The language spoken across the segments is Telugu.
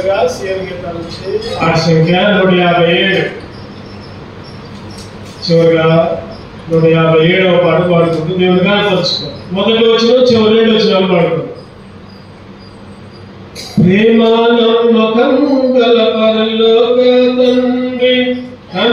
ఆశగా సీఎం గీతాల నుంచి ఆ సంఖ్య నూట యాభై ఏడు. చివరిగా నూట యాభై ఏడవ పాట పాడుకుంటూ దేవుని కనపరుచుకో మొదటి వచ్చిన చివరి ఏడు వచ్చిన పాడుకుంటూ ప్రేమానం గల పరలోక తండ్రి తన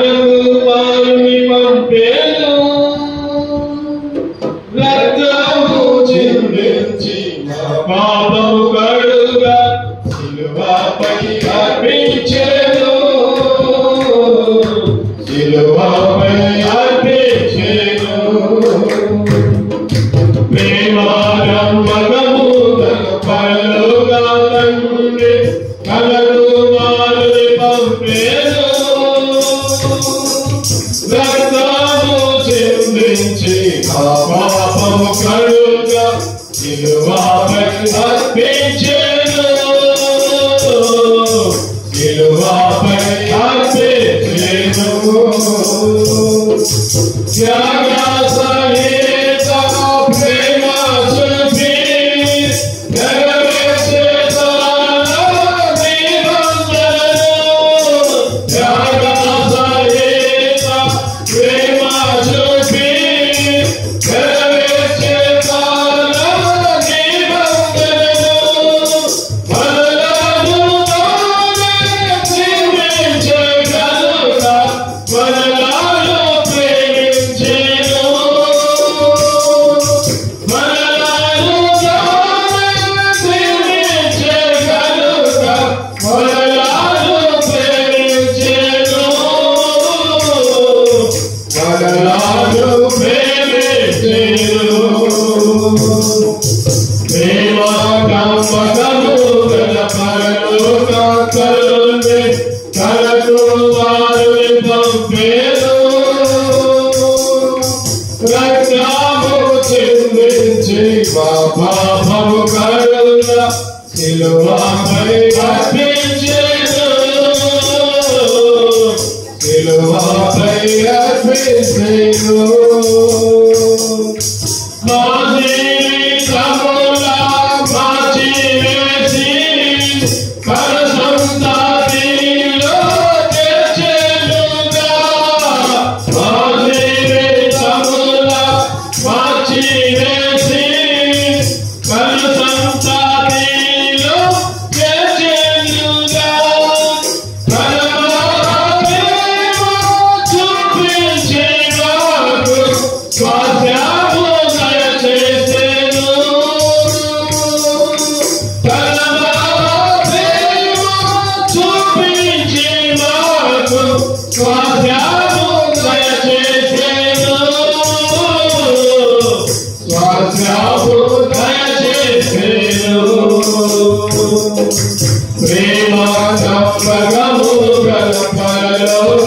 Hello.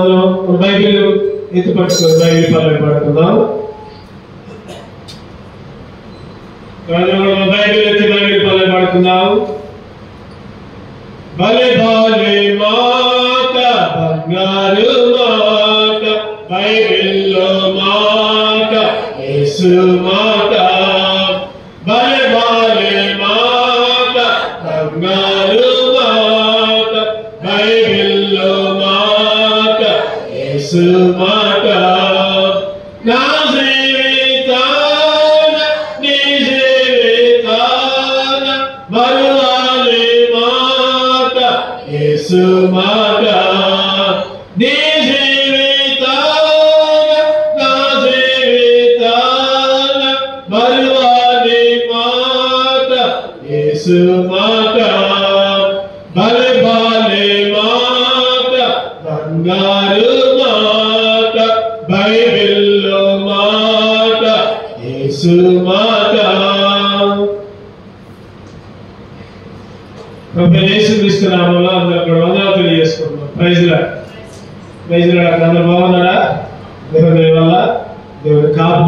అందులో నామలో బైబిల్ ఎత్తు పట్టుకొని బైబిల్ పల్లె పడుకుందాం. బైబిల్ ఎత్తి బైబిల్ పల్లె పడుకుందాం. భలే భాలే మాట బంగారు మాట బైబిల్లో మాట యేసు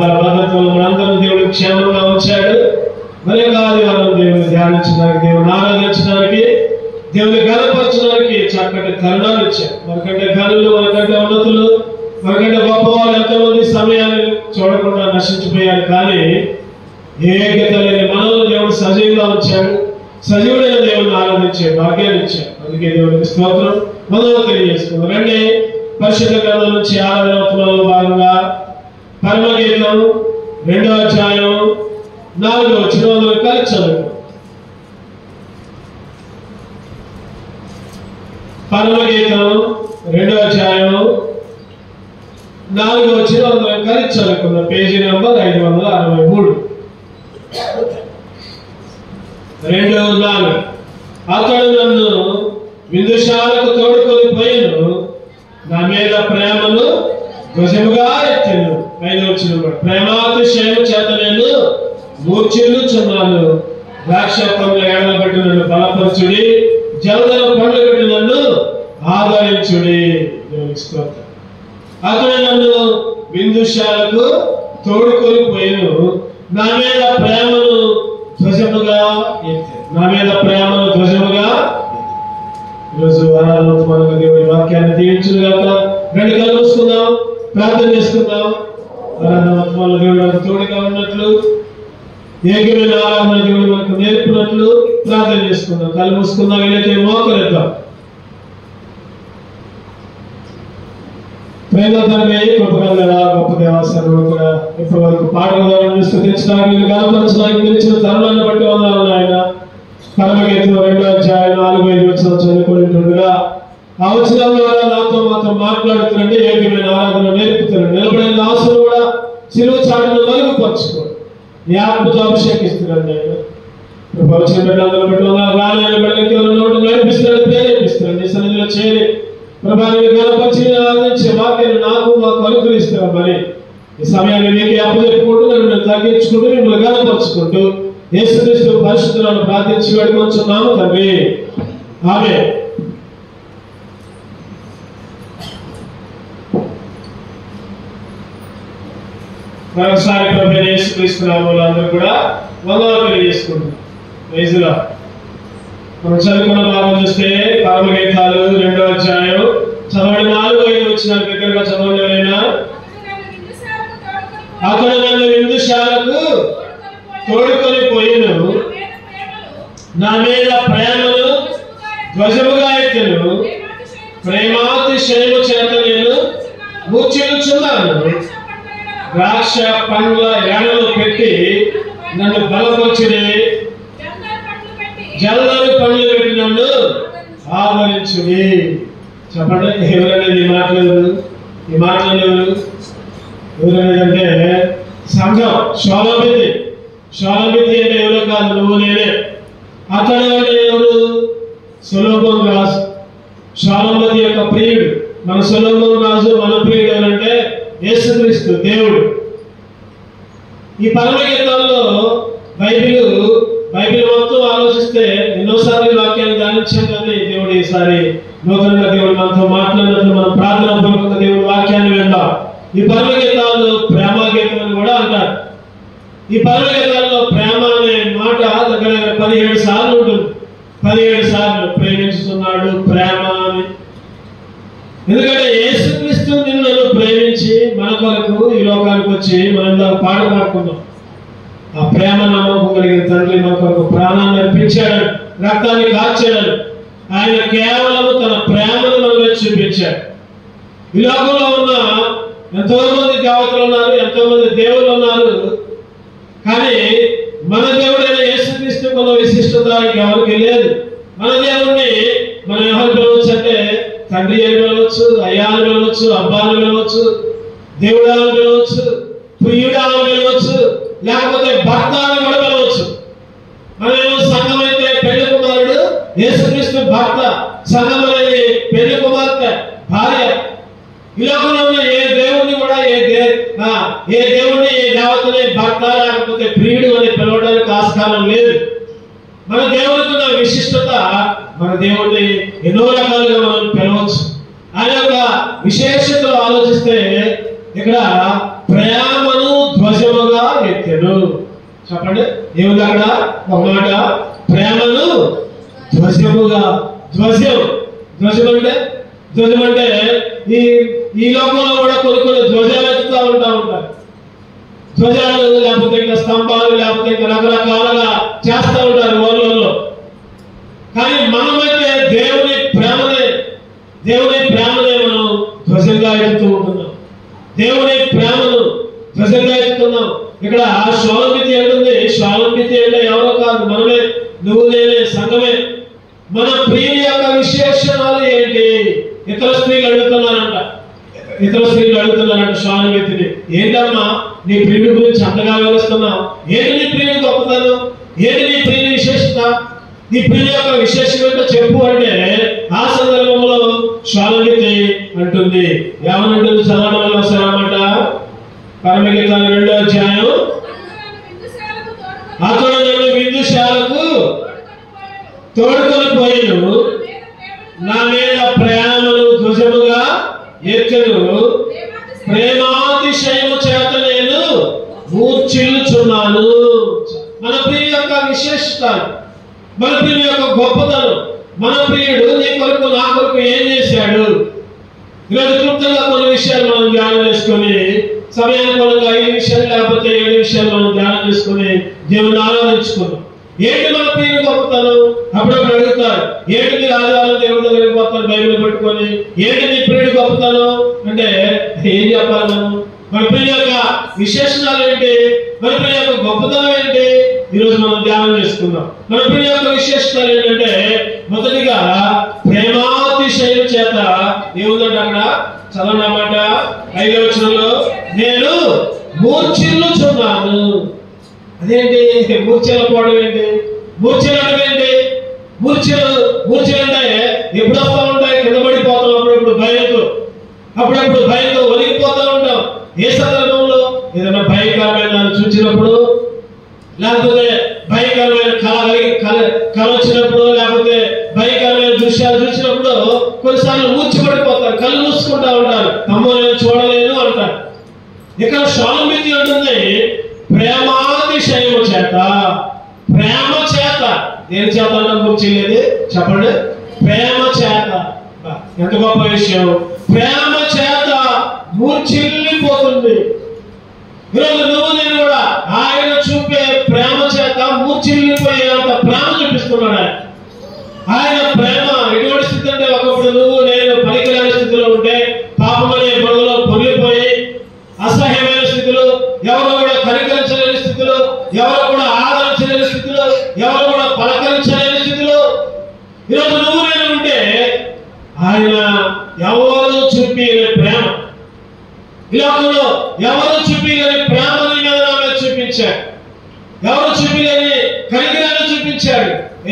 దేవుని మనందరం దేవుడు క్షేమంగా ఉంచాడు మరి ఆదివారం దేవుని ధ్యానించడానికి దేవుని ఆరాధించడానికి దేవుని గణపరచడానికి చక్కటి తరుణాలు ఇచ్చాడు మనకంటే ఘనులు మనకంటే ఉన్నతులు మనకంటే గొప్ప వాళ్ళు ఎంతమంది సమయాన్ని చూడకుండా నశించిపోయారు కానీ ఏకత లేని మనల్ని దేవుడు సజీవంగా ఉంచాడు సజీవుడైన దేవుని ఆరాధించే భాగ్యాన్ని ఇచ్చాడు అందుకే దేవుడికి స్తోత్రం మొదలు తెలియజేసుకుందాం రండి పరిశుద్ధ గ్రంథం నుంచి ఆరాధన భాగంగా పరమగీత రెండో అధ్యాయం నాలుగో వచ్చిన వందలు కలిసి చదువు పరమగీతం రెండో అధ్యాయం నాలుగో వచ్చిన వందలు కలిసి చదువుకున్న పేజీ నెంబర్ ఐదు వందల అరవై మూడు. రెండు నాలుగు. అతడు నన్ను విందుశాలకు తోడుకొని పోయిను నా మీద ప్రేమను ధ్వజముగా ఎత్తాను వచ్చిన ప్రేమాతిశయం చేత నేను మూర్చిల్లుచున్నాను ద్రాక్ష పండ్ల ఏడల బట్టి నన్ను బలపరచుడి జలదల పండ్లు బట్టి నన్ను ఆదరించుడి. దేవునికి అతడు నన్ను బిందుశాలకు తోడుకొని పోయిను. నా మీద ప్రేమను ధ్వజముగా నా మీద ప్రేమను ధ్వజముగా ఈరోజు ఆరాధన మనకు దేవుడి వాక్యాన్ని దీవించును రెండు కళ్ళు ప్రార్థన చేసుకుందాం ఆరాధన దేవుడు మనకు తోడుగా ఉన్నట్లు ఏకమైన ఆరాధన దేవుడు మనకు నేర్పినట్లు ప్రార్థన చేసుకుందాం. కళ్ళు మూసుకుందాం వీలైతే మోకరిద్దాం. ప్రేమ కృపగలరా గొప్ప దేవాసనం కూడా ఇప్పటివరకు పాటలు స్థుతించడానికి గణపరచడానికి పిలిచిన తరుణాన్ని బట్టి ఆయన పరమగీతం రెండో అధ్యాయం నాలుగు ఐదు వచ్చిన చదువుకుంటుండగా ఆ ద్వారా నాతో మాత్రం మాట్లాడుతుంటే ఏకమైన ఆరాధన నేర్పుతున్నాడు నిలబడిన ఆశలు కూడా సిలువ చాటును మరుగుపరచుకోండి నీ ఆత్మతో అభిషేకిస్తున్నాడు నేను వచ్చిన బిడ్డలందరూ బట్టి వందలు రాని నోటు నడిపిస్తున్నాడు ప్రేరేపిస్తున్నాడు నీ సన్నిధిలో చేరి ప్రభావి గణపరిచి ఆరాధించే వాక్యాన్ని నాకు మాకు అనుగ్రహిస్తున్నా మరి ఈ సమయాన్ని నీకే అప్పచెప్పుకుంటూ నన్ను తగ్గించుకుంటూ మిమ్మల్ని గణపరుచుకుంటూ యేసుక్రీస్తు పరిశుద్ధులను ప్రార్థించి వేడుకొంచున్నాము తండ్రి. ఆమె మరొకసారి ప్రభు యేసుక్రీస్తు అందరూ కూడా వందలు తెలియజేసుకుంటున్నాం. వైజులా మనం చదువుకున్న భాగం చూస్తే పరమగీతాలు రెండో అధ్యాయం. చదవండి నాలుగు ఐదు వచ్చిన దగ్గరగా చదవండి ఎవరైనా. అతడు నన్ను విందుశాలకు తోడుకొని పోయిను నా మీద ప్రేమను ధ్వజముగా ఎత్తను. ప్రేమాతిశయము చేత నేను మూర్చిల్లుచున్నాను ద్రాక్ష పండ్ల ఏడలు పెట్టి నన్ను బలపరిచిది జల్లని పండ్లు పెట్టి నన్ను ఆవరించుని చెప్పండి ఎవరనేది ఈ మాట్లాడరు ఈ మాట్లాడేవారు ఎవరనేదంటే సంఘం శోభమితి శోభమితి అంటే ఎవరో కాదు నువ్వు నేనే. అతడు అంటే ఎవరు? సులభం రాజు. శోభమతి యొక్క ప్రియుడు. మన సులభం రాజు మన ప్రియుడు. యేసుక్రీస్తు దేవుడు. ఈ పరమగీతాల్లో బైబిల్ బైబిల్ మొత్తం ఆలోచిస్తే ఎన్నోసార్లు ఈ వాక్యాన్ని ధ్యానించాం కానీ దేవుడు ఈసారి నూతనంగా దేవుడు మనతో మాట్లాడినట్లు మనం ప్రార్థన పూర్వక దేవుడి వాక్యాన్ని విందాం ఈ పరమ గీతాలు ప్రేమ గీతం అని కూడా అంటారు. ఈ పరమ గీతాల్లో ప్రేమ అనే మాట దగ్గర దగ్గర పదిహేడు సార్లు ఉంటుంది. పదిహేడు సార్లు ప్రేమించుతున్నాడు ప్రేమ అని. ఎందుకంటే లోకానికి వచ్చి మనం పాట పాడుకుందాం ఆ ప్రేమ నమ్మకం కలిగిన తండ్రి మాకు కొరకు ప్రాణాన్ని అర్పించాడు రక్తాన్ని కార్చాడు ఆయన కేవలం తన ప్రేమను మనలో చూపించాడు. ఈ లోకంలో ఉన్న ఎంతో మంది దేవతలు ఉన్నారు ఎంతో మంది దేవుళ్ళు ఉన్నారు. కానీ మన దేవుడైన యేసుక్రీస్తు మన విశిష్టత ఎవరికి లేదు. మన దేవుడిని మనం ఎవరు పిలవచ్చు అంటే తండ్రి అని పిలవచ్చు అయ్యా అని పిలవచ్చు అబ్బా అని పిలవచ్చు దేవుడా అని పిలవచ్చు ప్రియుడా అని పిలవచ్చు లేకపోతే భర్త అని కూడా పిలవచ్చు మనమేమో సంఘం అయితే పెళ్ళి కుమారుడు యేసుక్రీస్తు భర్త సంఘం అనేది పెళ్ళి కుమార్తె భార్య. ఈ లోకంలో ఉన్న ఏ దేవుణ్ణి కూడా ఏ దే ఆ, ఏ దేవుణ్ణి ఏ దేవతని భర్త లేకపోతే ప్రియుడు అని పిలవడానికి ఆస్కారం లేదు. మన దేవుడికి ఉన్న విశిష్టత మన దేవుడిని ఎన్నో రకాలుగా మనం పిలవచ్చు. ఆయన యొక్క విశేషతలు ఆలోచిస్తే ఇక్కడ ప్రేమను ధ్వజముగా ఎత్తెను. చెప్పండి? ఏముంది అక్కడ? ఒక మాట. ప్రేమను ధ్వజముగా. ధ్వజం. ధ్వజం అంటే? ధ్వజం అంటే ఈ ఈ లోకంలో కూడా కొన్ని కొన్ని ధ్వజాలు ఎత్తుతూ ఉంటా ఉంటారు ధ్వజాలు లేకపోతే ఇంకా స్తంభాలు లేకపోతే ఇంకా రకరకాలుగా చేస్తూ ఉంటారు ఊర్లలో కానీ మనమైతే దేవుని ప్రేమనే దేవుని ప్రేమనే మనం ధ్వజంగా ఎత్తుతూ ఉంటున్నాం దేవుని ప్రేమను ధ్వజంగా ఎత్తుతున్నాం ఇక్కడ స్వామితి అంటుంది స్వామితి అంటే ఎవరో కాదు మనమే నువ్వు నేనే సంఘమే మన ప్రియుని యొక్క విశేషణాలు ఏంటి ఇతర స్త్రీలు అడుగుతున్నారంట ఇతర స్త్రీలు అడుగుతున్నారంట స్వామితిని ఏంటమ్మా నీ ప్రియుడి గురించి అంతగా వివరిస్తున్నావు. ఏంటి నీ ప్రియుడి గొప్పతనం? ఏంటి నీ ప్రియుని విశేషత? నీ ప్రియుని యొక్క విశేషం చెప్పు అంటే ఆ సందర్భంలో స్వామితి అంటుంది. ఏమనంటుంది? చదవడం వల్ల ఒకసారి అన్నమాట పరమగీతాలు రెండో అధ్యాయం. అతడు నన్ను విందుశాలకు తోడుకొని విశేషత మన ప్రియ యొక్క గొప్పతనం మన ప్రియుడు నీ కొరకు నా కొరకు ఏం చేశాడు? ఈరోజు క్లుప్తంగా కొన్ని విషయాలు మనం ధ్యానం చేసుకొని సమయానుకూలంగా ఐదు విషయాలు లేకపోతే ఏడు విషయాలు మనం ధ్యానం చేసుకొని దేవుని ఆరాధించుకున్నాం ఏంటి మన ప్రియుని గొప్పతనం? అప్పుడప్పుడు అడుగుతారు ఏంటి నీ ఆధారాలు దేవుడి దగ్గరికి పోతారు బైబిల్ పట్టుకొని? ఏంటి నీ ప్రియుడి గొప్పతనం? అంటే ఏం చెప్పాలి మనం? మన ప్రియ యొక్క విశేషణాలు ఏంటి? మన ప్రియ యొక్క గొప్పతనం ఏంటి? ఈరోజు మనం ధ్యానం చేసుకుందాం. మన ప్రియ యొక్క విశేషతలు ఏంటంటే మొదటిగా ప్రేమాతిశయం చేత ఏముందంట అక్కడ? చదవనమాట. ఐదో ఐదవ వచనంలో నేను మూర్ఛిల్లుచున్నాను అదేంటి? మూర్ఛలు పోవడం ఏంటి? మూర్ఛలు అనడం ఏంటి? మూర్ఛలు అంటే ఎప్పుడు వస్తా ఉంటాయి కింద పడిపోతాం అప్పుడప్పుడు భయంతో అప్పుడప్పుడు భయంతో ఒలిగిపోతూ ఉంటాం ఏ సందర్భంలో ఏదైనా భయంకరమైన దాన్ని చూసినప్పుడు లేకపోతే భయంకరమైన కళ కలిగి- కళ కళ వచ్చినప్పుడు లేకపోతే భయంకరమైన దృశ్యాలు చూసినప్పుడు కొన్నిసార్లు మూర్చిపడిపోతారు కళ్ళు మూసుకుంటా ఉంటారు అమ్మో నేను చూడలేను అంటారు ఇక్కడ స్వామితి ఉంటుంది ప్రేమాతిశయం చేత ప్రేమ చేత. దేని చేత అంటే లేదు చెప్పండి. ప్రేమ చేత. ఎంత గొప్ప విషయం. ప్రేమ చేత మూర్చిల్లిపోతుంది ఈరోజు నువ్వు నేను కూడా ఆయన చూపే ప్రేమ చేత మూర్చిల్లిపోయేంత ప్రేమ చూపిస్తున్నాడు ఆయన. ఆయన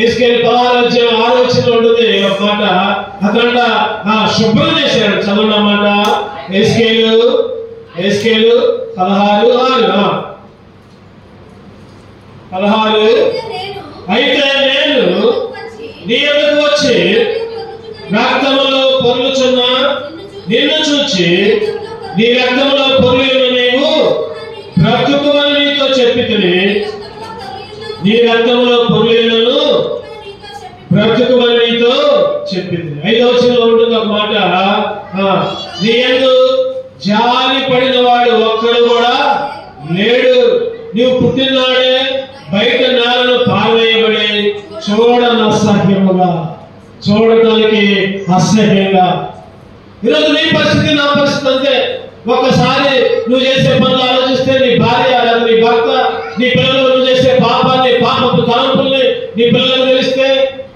తీసుకెళ్ళి ఆలోచన ఉంటుంది ఒక మాట. శుభ్రం చేశాడు. చదవండి అన్నమాట పదహారు ఆరు పదహారు. అయితే నేను నీ ఎందుకు వచ్చి రక్తంలో పొరులుచున్న నిన్ను చూచి నీ రక్తం చూడటానికి అసహ్యంగా. ఈరోజు నీ పరిస్థితి నా పరిస్థితి అంతే. ఒక్కసారి నువ్వు చేసే పనులు ఆలోచిస్తే నీ భార్య లేదా నీ భర్త నీ పిల్లలు నువ్వు చేసే పాపాన్ని పాపపు తలంపుల్ని నీ పిల్లలకు తెలిస్తే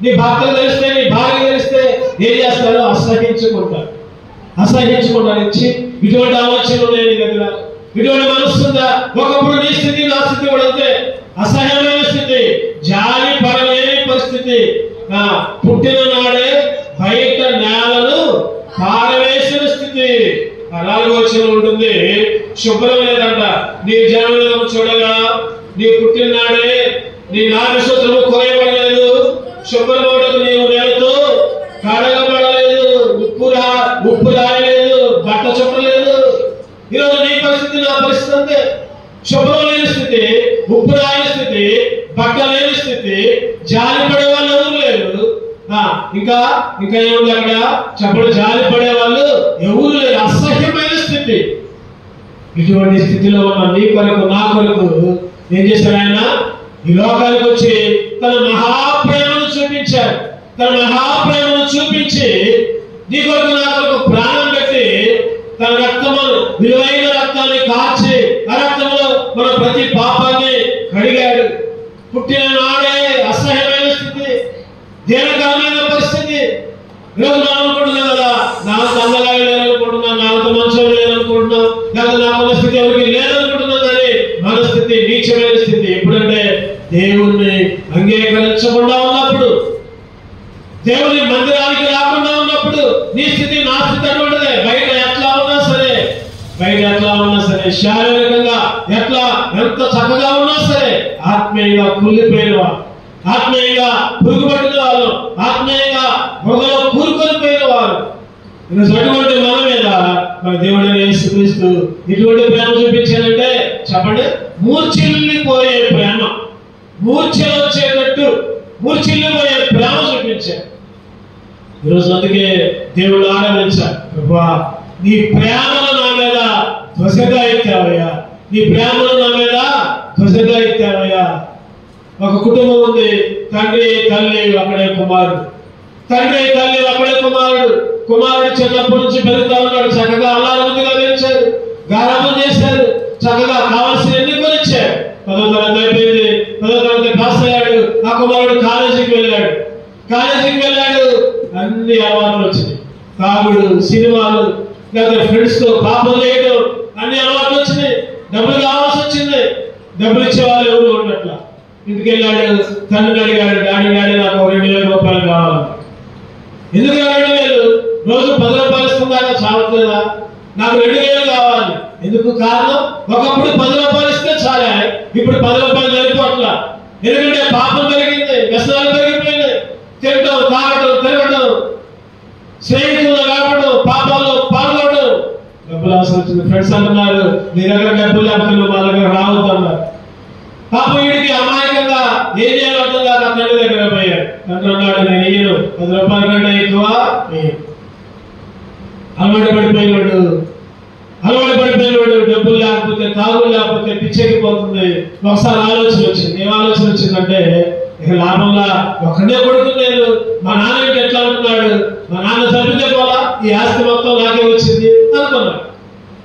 నీ భర్తకు తెలిస్తే నీ భార్య తెలిస్తే ఏం చేస్తారో అసహించుకుంటారు. అసహించుకుంటారు. ఇచ్చి ఇటువంటి ఆలోచనలు లేని దగ్గర. ఇటువంటి మనస్తుందా ఒకప్పుడు నీ స్థితి నా స్థితి కూడా అంతే. అసహ్యమైన స్థితి జాలి పడలేని పరిస్థితి. ఆ, పుట్టిన నాడే బయట నేలను పారవేసిన స్థితి ఆ నాలుగో వచ్చిన ఉంటుంది శుభ్రం నీ జన్మదినం చూడగా నీ పుట్టిన నాడే నీ నాగసూత్రము కోయబడలేదు శుభ్రమవుటకు నీవు నేలతో కడగబడలేదు. ఉప్పు రా ఉప్పు రాయలేదు బట్ట చుట్టలేదు ఈరోజు నీ పరిస్థితి నా పరిస్థితి అంతే. శుభ్రం లేని స్థితి ఉప్పు రాయని స్థితి బట్ట లేని స్థితి జాలి పడే వాళ్ళు ఎవరు లేరు? ఆ, ఇంకా ఇంకా ఏముంది అక్కడ? చెప్పడం జాలి పడే వాళ్ళు ఎవరు లేరు? అసహ్యమైన స్థితి. ఇటువంటి స్థితిలో ఉన్న నీ కొరకు నా కొరకు ఏం చేశాడు ఆయన? ఈ లోకానికి వచ్చి తన మహాప్రేమను చూపించాడు. తన మహాప్రేమను చూపించి నీ కొరకు నా కొరకు ప్రాణం పెట్టి తన రక్తమును విలువైన రక్తాన్ని కాచి ఆ రక్తంలో మన ప్రతి పాపాన్ని కడిగాడు పుట్టిన నాడే అసహ్యమైన స్థితి దీర్ఘకాలమైన పరిస్థితి ఈరోజు మనం అనుకుంటున్నాం కదా నాకు అందలాగా లేదనుకుంటున్నాం నాకు మంచం లేదనుకుంటున్నాం లేదా నా మనస్థితి ఎవరికి లేదనుకుంటున్నాం కానీ మనస్థితి నీచమైన స్థితి ఎప్పుడంటే దేవుణ్ణి అంగీకరించకుండా ఉన్నప్పుడు దేవుని మందిరానికి రాకుండా ఉన్నప్పుడు నీ స్థితి నా స్థితి అటువంటిదే బయట ఎట్లా ఉన్నా సరే బయట ఎట్లా ఉన్నా సరే శారీరకంగా ఎట్లా ఎంత చక్కగా ఉన్నా సరే ఆత్మీయంగా కుళ్ళిపోయినవా ఆత్మీయంగా పురుగుపడిన వాళ్ళు ఆత్మీయంగా మొదలు కూరుకొని పోయిన వారు అటువంటి మన మీద మన దేవుడు యేసుక్రీస్తు ఇటువంటి ప్రేమ చూపించాడంటే చెప్పండి మూర్చిల్లిపోయే ప్రేమ. మూర్ఛలు వచ్చేటట్టు మూర్చిల్లిపోయే ప్రేమ చూపించాడు. ఈరోజు అందుకే దేవుడు ఆరాధించాడు ప్రభా నీ ప్రేమను నా మీద ధ్వజగా ఎత్తావయ్యా నీ ప్రేమను నా మీద ధ్వజగా ఎత్తావయ్యా ఒక కుటుంబం ఉంది. తండ్రి తల్లి అక్కడే కుమారుడు. తండ్రి తల్లి అక్కడే కుమారుడు. కుమారుడు చిన్నప్పటి నుంచి పెరుగుతా ఉన్నాడు. చక్కగా అల్లారముందుగా పెంచారు గారాబం చేశారు చక్కగా కావాల్సిన ఎన్ని కొనిచ్చారు పదో తరగతి అయిపోయింది. పదో తరగతి పాస్ అయ్యాడు. ఆ కుమారుడు కాలేజీకి వెళ్ళాడు. కాలేజీకి వెళ్ళాడు. అన్ని అలవాట్లు వచ్చినాయి. తాగుడు సినిమాలు లేదా ఫ్రెండ్స్తో పాపం చేయడం అన్ని అలవాట్లు వచ్చినాయి. డబ్బులు కావాల్సి వచ్చింది. డబ్బులు ఇచ్చే వాళ్ళు ఎవరు ఉన్నట్ల ఇంటికి వెళ్ళాడు తండ్రిని అడిగాడు డాడీ డాడీ నాకు రెండు వేల రూపాయలు కావాలి. ఎందుకు రెండు వేలు? రోజు పది రూపాయలు ఇస్తుందా చాలట్లేదా? నాకు రెండు వేలు కావాలి. ఎందుకు? కారణం ఒకప్పుడు పది రూపాయలు ఇస్తే చాలే. ఇప్పుడు పది రూపాయలు సరిపోట్లా ఎందుకంటే పాపం పెరిగింది వ్యసనాలు ఫ్రెండ్స్ అంటున్నారు నీ దగ్గర డబ్బులు అంటున్నారు మా దగ్గర రావద్దు అన్నారు. పాపం వీడికి అమాయకంగా ఏం చేయాలో అర్థం కాక తండ్రి దగ్గర పోయాడు. తండ్రి అన్నాడు నేను ఇయ్యను. పది రూపాయల కంటే ఎక్కువ అలవాటు పడిపోయినాడు అలవాటు పడిపోయినాడు డబ్బులు లేకపోతే తాగులు లేకపోతే పిచ్చెక్కిపోతుంది ఒకసారి ఆలోచన వచ్చింది. ఏం ఆలోచన వచ్చిందంటే ఇక లాభంగా ఒకనే కొడుకు మా నాన్న ఎట్లా ఉంటున్నాడు? మా నాన్న చంపితే పోలా? ఈ ఆస్తి మొత్తం నాకే వచ్చింది అనుకున్నాడు.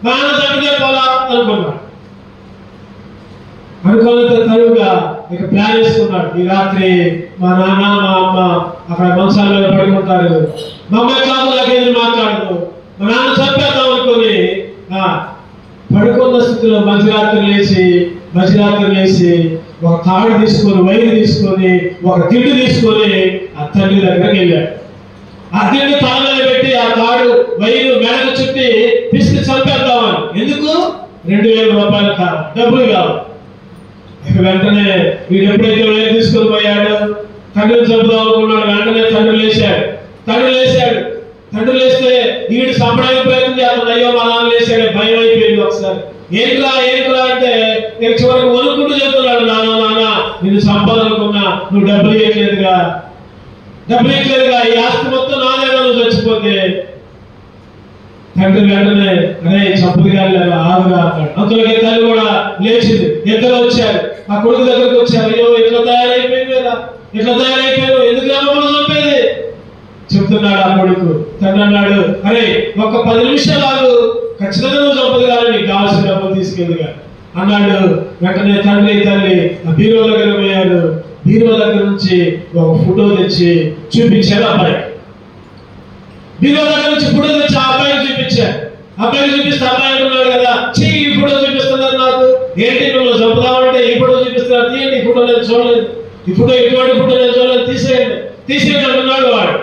మా నాన్న పోలా అనుకున్నాడు. అనుకున్నంత తరువుగా ఇక ప్లాన్ చేసుకున్నాడు. ఈ రాత్రి మా నాన్న మా అమ్మ అక్కడ మంచాల పడుకుంటారు. మా అమ్మ ఎట్లాగో మాట్లాడదు మా నాన్న చంపేద్దాం అనుకుని ఆ, పడుకున్న స్థితిలో మధ్యరాత్రి లేచి మధ్యరాత్రి లేచి ఒక తాడు తీసుకొని వైరు తీసుకొని ఒక తిండి తీసుకొని ఆ తల్లి దగ్గరికి వెళ్ళాడు. ఆ తిండి తల వాడు పెట్టి ఆ వైరు మెడకు చుట్టి పిసికి చంపేద్దామని. ఎందుకు? రెండు వేల రూపాయలు కావాలి డబ్బులు కావాలి. వెంటనే వీడు ఎప్పుడైతే వేలు తీసుకొని పోయాడు తండ్రిని చంపుదాం అనుకున్నాడు. వెంటనే తండ్రి లేచాడు. తండ్రి లేచాడు. తండ్రి లేస్తే ఈడు సంపడానికి ప్రయత్నం చేస్తాడు అయ్యో మా నాన్న లేచాడు భయం అయిపోయింది ఒకసారి. ఏంట్రా ఏంట్రా? అంటే నేను చివరికి వణుకుంటూ చెప్తున్నాడు. నాన్న నాన్న నిన్ను సంపాదనుకున్నా నువ్వు డబ్బులు ఇవ్వట్లేదుగా డబ్బులు ఇవ్వట్లేదుగా ఈ ఆస్తి మొత్తం రోజు చచ్చిపోతే తండ్రి వెంటనే అరే చంపుది కానీ ఆగుగా అన్నాడు అంతలోకి తల్లి కూడా లేచింది. ఇద్దరు వచ్చారు. ఆ కొడుకు దగ్గరకు వచ్చారు. అయ్యో ఇట్లా తయారైపోయింది కదా. ఇట్లా తయారైపోయారు. ఎందుకు మమ్మల్ని చంపేది చెప్తున్నాడు ఆ కొడుకు. తండ్రి అన్నాడు అరే ఒక పది నిమిషాలు ఖచ్చితంగా నువ్వు చంపదు కానీ నీకు కావాల్సిన డబ్బులు తీసుకెళ్ళిగా అన్నాడు వెంటనే తండ్రి తల్లి ఆ బీరో దగ్గర పోయారు బీరో దగ్గర నుంచి ఒక ఫోటో తెచ్చి చూపించారు అబ్బాయి. బీరో దగ్గర నుంచి ఫోటో నుంచి ఆ అబ్బాయికి చూపించారు అబ్బాయిని చూపిస్తే అబ్బాయి అంటున్నాడు కదా చీ ఈ ఫోటో చూపిస్తున్నారు నాకు. ఏంటి మిమ్మల్ని చంపుదామంటే ఈ ఫోటో చూపిస్తున్నారు? తీయండి ఈ ఫోటో నేను చూడలేదు. ఈ ఫోటో ఇటువంటి ఫోటో నేను చూడలేదు. తీసేయండి. తీసేయండి అంటున్నాడు వాడు.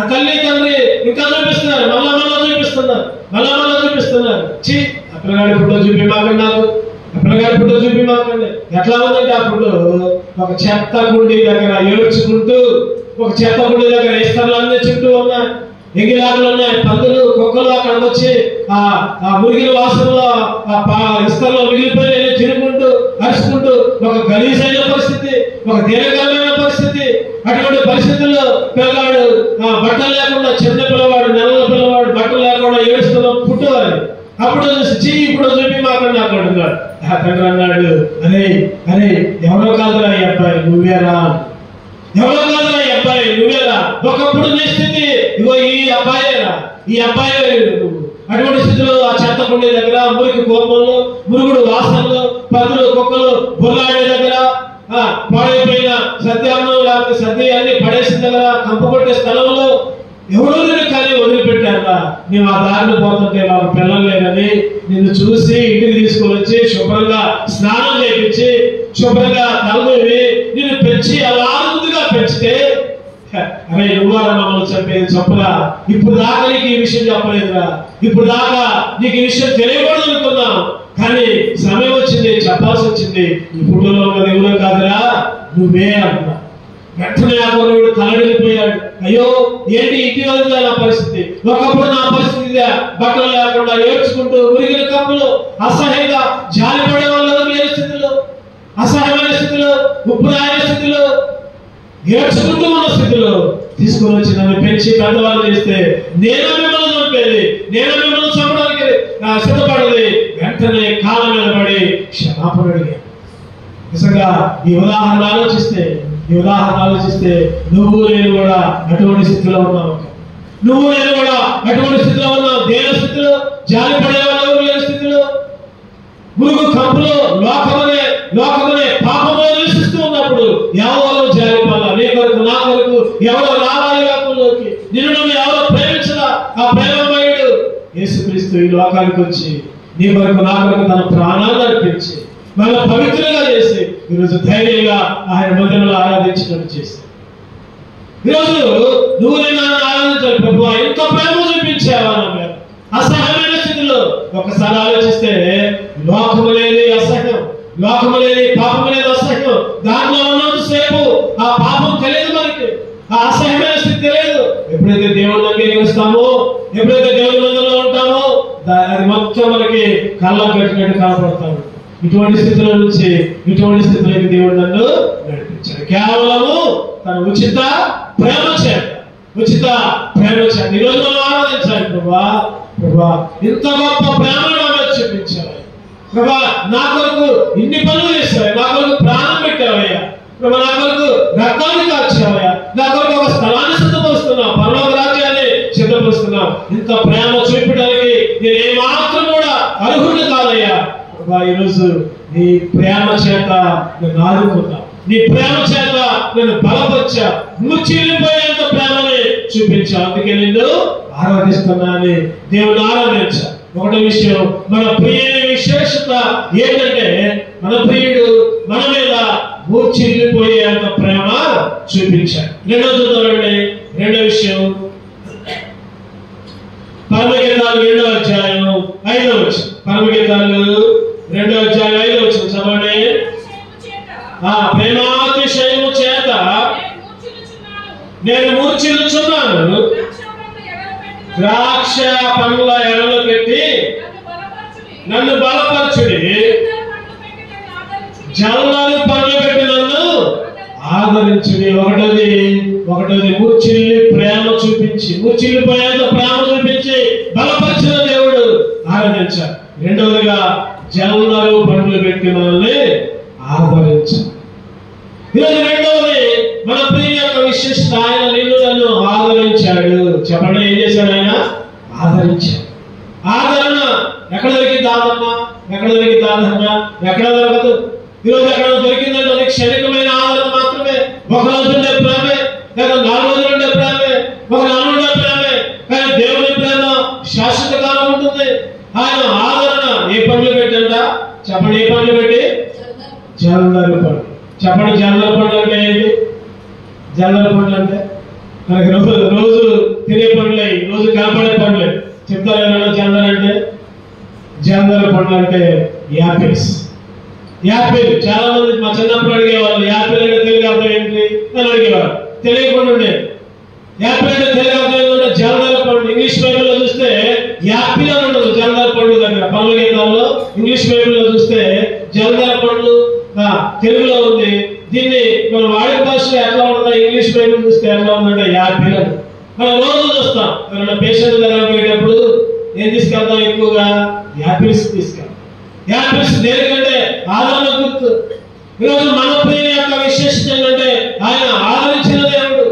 ఆ తల్లి తండ్రి ఇంకా చూపిస్తున్నారు. మళ్ళా మళ్ళా చూపిస్తున్నారు. మళ్ళా మళ్ళా చూపిస్తున్నారు. చీ అప్పలగాడి ఫోటో చూపి మాకండి నాకు. అప్పలగాడి ఫోటో చూపి మాకండి. ఎట్లా ఉందంటే ఆ ఫోటో ఒక చెత్త గుండి దగ్గర ఏడ్చుకుంటూ ఒక చెత్త గుండి దగ్గర ఇస్తాను అన్ని చుట్టూ ఉన్నాయి ఎంగిలాకులు ఉన్నాయి. పందులు కుక్కలు అక్కడ వచ్చి ఆ ఆ మురిగిన వాసనలో ఆ పా- ఇస్తల్లో మిగిలిపోయి తిరుగుకుంటూ అరుచుకుంటూ ఒక గలీజైన పరిస్థితి ఒక దీర్ఘమైన పరిస్థితి. అటువంటి పరిస్థితుల్లో పిల్లవాడు ఆ బట్టలు లేకుండా చిన్న పిల్లవాడు నెలల పిల్లవాడు బట్టలు లేకుండా ఏడుస్తున్న పుట్టేవారు అప్పుడు చీ ఇప్పుడు చెప్పి మాకు నాకు అడుగుతాడు ఆ తండ్రి అన్నాడు అరే అరే ఎవరో కాదురా ఈ అబ్బాయి నువ్వేరా? ఎవరో కాదు అబ్బాయి నువ్వేరా ఒకప్పుడు నీ స్థితి ఇగో ఈ అబ్బాయేరా ఈ అబ్బాయే అటువంటి స్థితిలో ఆ చెత్త ఉండే దగ్గర మురికి కోపంలో మురుగుడు వాసనలు పదులు కుక్కలు బుర్లాడే దగ్గర ఆ, పాడైపోయిన సత్యాన్నం లేకపోతే సత్య అన్ని పడేసిన దగ్గర కంపకొట్టే స్థలంలో ఎవరో నేను కానీ వదిలిపెట్టారా మేము ఆ దారిని పోతుంటే వాళ్ళ పిల్లలు లేదని నిన్ను చూసి ఇంటికి తీసుకొని వచ్చి శుభ్రంగా స్నానం చేయించి శుభ్రంగా తలదేవి నిన్ను పెంచి అలా ముందుగా పెంచితే అరే నువ్వారా మమ్మల్ని చెప్పేది చెప్పరా ఇప్పుడు దాకా నీకు ఈ విషయం చెప్పలేదురా. ఇప్పుడు దాకా నీకు ఈ విషయం తెలియకూడదు అనుకున్నాం. కానీ సమయం వచ్చింది చెప్పాల్సి వచ్చింది. ఈ ఫోటోలో ఉన్న దేవుడు కాదురా. నువ్వే అంటున్నా వెంటనే ఆ కుర్రవాడు తలడిల్లిపోయాడు. అయ్యో ఏంటి ఇటీవల నా పరిస్థితి? ఒకప్పుడు నా పరిస్థితి బట్టలు లేకుండా ఏడ్చుకుంటూ మురిగిన కప్పులు అసహ్యంగా జాలిపడే వాళ్ళు లేని స్థితిలో. అసహ్యమైన స్థితిలో. ఉప్పు ఏడ్చుకుంటూ ఉన్న స్థితిలో తీసుకొని వచ్చి నన్ను పెంచి పెద్దవాళ్ళు చేస్తే నేను మిమ్మల్ని చంపేది నేను మిమ్మల్ని చంపడానికి ఆ, సిద్ధపడేది వెంటనే కాలం మీద పడి క్షమాపణ అడిగాను. నిజంగా ఈ ఉదాహరణ ఆలోచిస్తే ఈ ఉదాహరణ ఆలోచిస్తే నువ్వు నేను కూడా అటువంటి స్థితిలో ఉన్నావు నువ్వు నేను కూడా అటువంటి స్థితిలో ఉన్నావు దేన స్థితిలో? జాలి పడే వాళ్ళు లేని స్థితిలో? మురుగు కంపులో లోకమనే లోకమనే పాపంలో నివసిస్తూ ఉన్నప్పుడు ఎవరు జారిపోవాలా నీ కొరకు నా కొరకు ఎవరో రావాలి లోకంలోకి నిన్ను నువ్వు ఎవరో ప్రేమించరా ఆ ప్రేమమయుడు యేసుక్రీస్తు ఈ లోకానికి వచ్చి నీ వరకు నా వరకు తన ప్రాణాన్ని అర్పించి మన పవిత్రంగా చేసి ఈరోజు ధైర్యంగా ఆయన మందిరంలో ఆరాధించినట్టు చేసి ఈరోజు నువ్వు నేను ఆరాధించాలి ప్రభు ఎంత ప్రేమ చూపించావా అసహ్యమైన స్థితిలో ఒకసారి ఆలోచిస్తే లోకము లేని అసహ్యం లోకము లేని పాపము లేదు అసహ్యం దానిలో ఉన్నంత సేపు ఆ పాపం తెలియదు మనకి. ఆ అసహ్యమైన స్థితి తెలియదు. ఎప్పుడైతే దేవుడు అంగీకరిస్తామో ఎప్పుడైతే దా- అది మనకి కట్టినట్టు కనపడతాము ఇటువంటి స్థితిలో నుంచి ఇటువంటి స్థితిలోకి దేవుడు నన్ను నడిపించాడు. కేవలము తన ఉచిత ప్రేమ చేత ఉచిత ప్రేమ చేత. ఈరోజు మనం ఆరాధించాలి ప్రభా. ప్రభా ఇంత గొప్ప ప్రేమ నా మీద ప్రభా నా కొరకు ఇన్ని పనులు చేస్తాయి నా కొరకు ప్రాణం పెట్టావయ్యా. ప్రభా నా కొరకు ఈరోజు నీ ప్రేమ చేత నేను ఆదుకున్నా నీ ప్రేమ చేత నేను బలపరిచా. ముచ్చిల్లిపోయేంత ప్రేమని చూపించా. అందుకే నిన్ను ఆరాధిస్తున్నా అని దేవుడు ఆరాధించా. ఒకటి విషయం మన ప్రియుని విశేషత ఏంటంటే మన ప్రియుడు మన మీద మూర్చిల్లిపోయేంత ప్రేమ చూపించాడు. రెండో చూద్దామండి రెండో వాడే భాషలో ఎట్లా ఉంటుందో ఇంగ్లీష్ బైబిల్ చూస్తే ఎట్లా ఉందంటే యాభై మనం రోజు చూస్తాం. ఎవరైనా పేషెంట్ దగ్గర పోయేటప్పుడు ఏం తీసుకెళ్తాం ఎక్కువగా? యాపిల్స్ తీసుకెళ్తాం. యాపిల్స్ దేనికంటే ఆదరణ గుర్తు. ఈరోజు మన ప్రియ యొక్క విశేషత ఏంటంటే ఆయన ఆదరించిన దేవుడు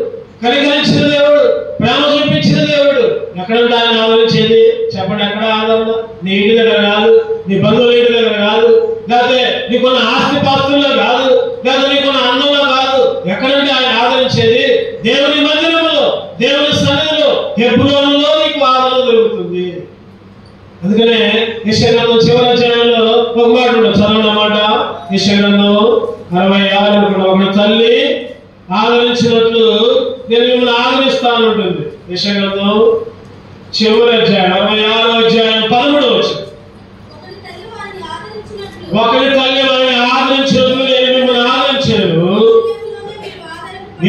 కనికరించిన దేవుడు ప్రేమ చూపించిన దేవుడు ఎక్కడంటే ఆయన ఆదరించేది చెప్పండి ఎక్కడ ఆదరణ నీ ఇంటి దగ్గర కాదు నీ బంధువుల ఇంటి దగ్గర కాదు లేకపోతే నీకున్న ఆస్తి పాస్తుల్లో కాదు లేదా నీకున్న అన్నంలో కాదు ఎక్కడంటే ఆయన ఆదరించేది దేవుని మందిరంలో దేవుని సన్నిధిలో ఎప్పుడోలో నీకు ఆదరణ దొరుకుతుంది అందుకనే ఈ యశగ్రంథం చివరి అధ్యాయంలో ఒక మాట ఉండదు చదవడం మాట. యశగ్రంథం అరవై ఆరు ఒక తల్లి ఆదరించినట్లు నేను మిమ్మల్ని ఆదరిస్తాను ఉంటుంది యశగ్రంథం చివరి అధ్యాయం అరవై ఆరు అధ్యాయం పదమూడు వచ్చి ఒకరి తల్లి వారిని ఆదరించినట్లు ఒకరి తల్లి వారిని ఆదరించినట్లు నేను మిమ్మల్ని ఆదరించాను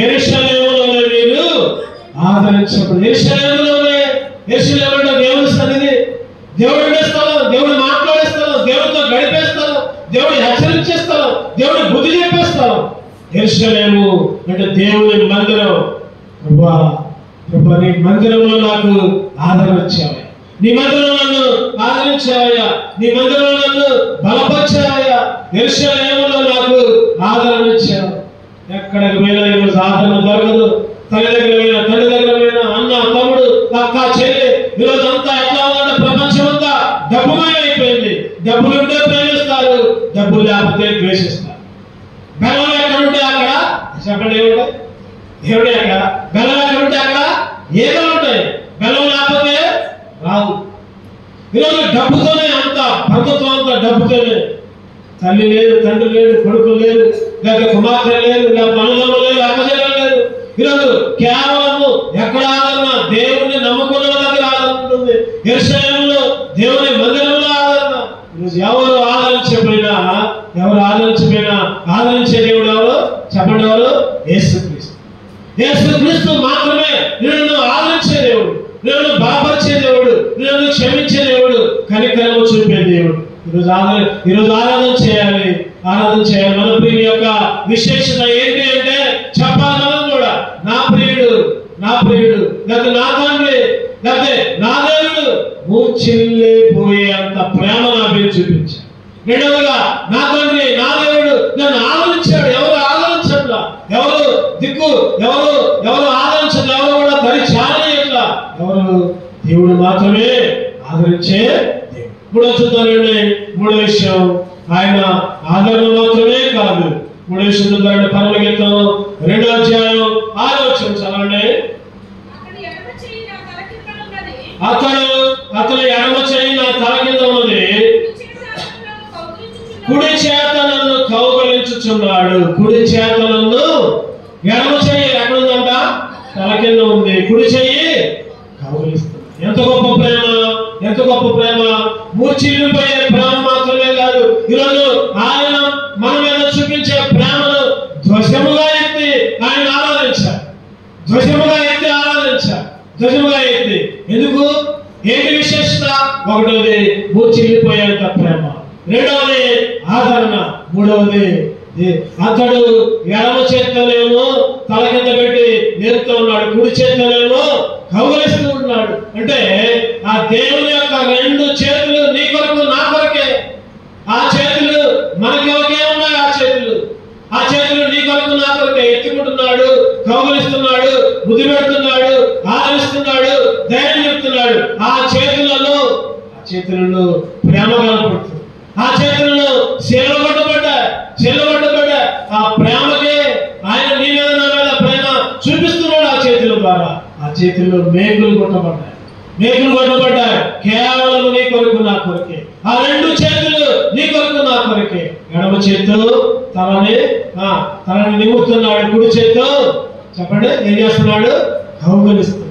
ఎరుషలేములోనే మీరు ఆదరింపబడి ఎరుషలేములోనే మీరు ఆదరించబడి ఎరుషలేములోనే ఎరుషలేమంటే దేవుని సన్నిధి దేవుడు ఉండే స్థలం దేవుడు మాట్లాడే స్థలం దేవుడితో గడిపే స్థలం దేవుడు హెచ్చరించే స్థలం దేవుడు బుద్ధి చెప్పే స్థలం ఎరుషలేము అంటే దేవుని మందిరం. ప్రభా ప్రభా నీ మందిరంలో నాకు ఆదరణ వచ్చావయ్యా నీ మందిరంలో నన్ను ఆదరించావయ్యా. నీ మందిరంలో నన్ను బలపరిచావయ్యా. ఎరుషలేములో నాకు ఆదరణ ఇచ్చావు. ఎక్కడికి పోయినా ఈరోజు ఆదరణ దొరకదు తల్లి దగ్గర పోయినా తల్లి దగ్గర పోయినా అన్న తమ్ముడు అక్క చెల్లి ఈరోజు అంతా ఎట్లా ఉందంటే ప్రపంచం అంతా డబ్బుమయం అయిపోయింది డబ్బులుంటే ప్రేమిస్తారు డబ్బులు లేకపోతే ద్వేషిస్తారు బెల్లం ఎక్కడ ఉంటే అక్కడ చెప్పండి ఏముంటాయి దేవుడే అక్కడ బెల్లం ఎక్కడ ఉంటే అక్కడ? ఏదో ఉంటాయి బెల్లం లేకపోతే రాదు. ఈరోజు డబ్బుతోనే అంత ప్రభుత్వం అంతా డబ్బుతోనే. తల్లి లేదు తండ్రి లేదు కొడుకు లేదు లేక కుమార్తె లేదు లేక మనదమ్మ లేదు అక్కజనం లేదు. ఈరోజు కేవలము ఎక్కడ ఆదరణ? దేవుని నమ్ముకున్న దగ్గర ఆదరణ ఉంటుంది. ఎరుసలేములో దేవుని మందిరంలో ఆదరణ. ఈరోజు ఎవరు ఆదరించబడినా ఎవరు ఆదరించబడినా ఆదరించే దేవుడు ఎవరు? చెప్పండి ఎవరు? యేసుక్రీస్తు మాత్రమే నిన్ను ఆదరించే దేవుడు నిన్ను బాపరిచే దేవుడు నిన్ను క్షమించే దేవుడు కనికరము చూపే దేవుడు. ఈరోజు ఆదరణ ఈరోజు ఆరాధన చేయాలి. ఆరాధన చేయాలి. మన ప్రియుని యొక్క విశేషత ఏంటి అంటే చెప్పాలని మనం కూడా. నా ప్రియుడు నా ప్రియుడు లేకపోతే నా తండ్రి లేకపోతే నా దేవుడు. మూర్చిల్లిపోయే అంత ప్రేమ నా పేరు చూపించాడు రెండవ నా తండ్రి నా దేవుడు నన్ను ఆదరించాడు ఎవరు ఆదరించట్లా ఎవరు దిక్కు ఎవరు ఎవరు ఆదరించట్లా ఎవరు కూడా దరి చాలయట్లా ఎవరు దేవుడు మాత్రమే ఆదరించే దేవుడు. మూడో మూడో విషయం. ఆయన ఆదరణ మాత్రమే కాదు. మూడో విషయం పరమ గీతం. రెండో అధ్యాయం ఆరో వచ్చిన చదవండి. అతడు ఎడమ చెయ్యి నా తల కింద ఉన్నది. అతడు అతని ఎడమ చేయి నా తల కింద ఉన్నది. కుడి చేత నన్ను కౌగలించుచున్నాడు. కుడి చేత నన్ను ఎడమ చెయ్యి ఎక్కడ ఉందంట తల కింద ఉంది కుడి చెయ్యి కౌగలిస్తుంది ఎంత గొప్ప ప్రేమ ఎంత గొప్ప ప్రేమ మూర్చిల్లిపోయే ప్రేమ మాత్రమే కాదు. ఈరోజు ఆయన మన మీద చూపించే ప్రేమను ధ్వజముగా ఎత్తి ఆయన ఆరాధించారు. ధ్వజముగా ఎత్తి ఆరాధించారు. ధ్వజముగా ఎత్తి. ఎందుకు? ఏంటి విశేషత? ఒకటోది మూర్చిల్లిపోయేంత ప్రేమ. రెండవది ఆదరణ. మూడవది అతడు ఎడమ చేత్తోనేమో తల కింద పెట్టి నేర్పుతూ ఉన్నాడు. కుడి చేత్తోనేమో కౌగలిస్తూ ఉన్నాడు అంటే ఆ దేవుని యొక్క రెండు చేతులు నీ కొరకు నా కొరకే ఆ చేతులు మనకి ఒకే ఉన్నాయి ఆ చేతులు ఆ చేతులు నీ కొరకు నా కొరకే ఎత్తుకుంటున్నాడు కౌగలిస్తున్నాడు బుద్ధి పెడుతున్నాడు ఆదరిస్తున్నాడు ధైర్యం చెప్తున్నాడు ఆ చేతులలో ఆ చేతులలో ప్రేమ కనపడుతుంది ఆ చేతులలో శీల కొట్టబడ్డా శీల కొట్టబడ్డా ఆ ప్రేమకే ఆయన నీ మీద నా మీద ప్రేమ చూపిస్తున్నాడు ఆ చేతుల ద్వారా. ఆ చేతుల్లో మేకులు కొట్టబడ్డాయి. మేకులు కొట్టబడ్డాయి. కేవలం నీ కొరకు నా కొరకే. ఆ రెండు చేతులు నీ కొరకు నా కొరకే. ఎడమ చేతు తలని ఆ, తలని నిమ్ముతున్నాడు కుడి చేతు చెప్పండి ఏం చేస్తున్నాడు? కౌగలిస్తున్నాడు.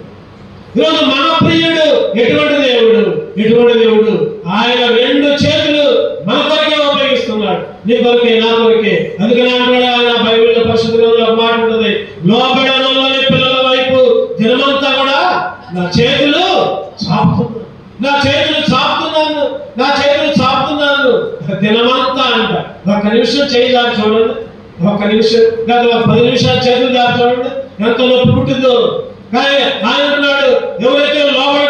ఈరోజు మన ప్రియుడు ఎటువంటి దేవుడు? ఇటువంటి దేవుడు ఆయన రెండు చేతులు మన కొరకే ఉపయోగిస్తున్నాడు. నీ కొరకే నా కొరకే. అందుకని అంటాడు ఆయన బైబిల్లో పరిశుద్ధ గ్రంథంలో మాట ఉంటుంది. లోబడనంలోని పిల్లల వైపు దినమంతా కూడా నా చేతులు చాపుతున్నాను. నా చేతులు చాపుతున్నాను. నా చేతులు చాపుతున్నాను. దినమంతా అంట. ఒక్క నిమిషం చేయి దాకా చూడండి. ఒక్క నిమిషం లేదా ఒక పది నిమిషాలు చేతులు దాకా చూడండి. ఎంత నొప్పి పుట్టిందో. కానీ ఆయన అంటున్నాడు ఎవరైతే లోబడట్లేదు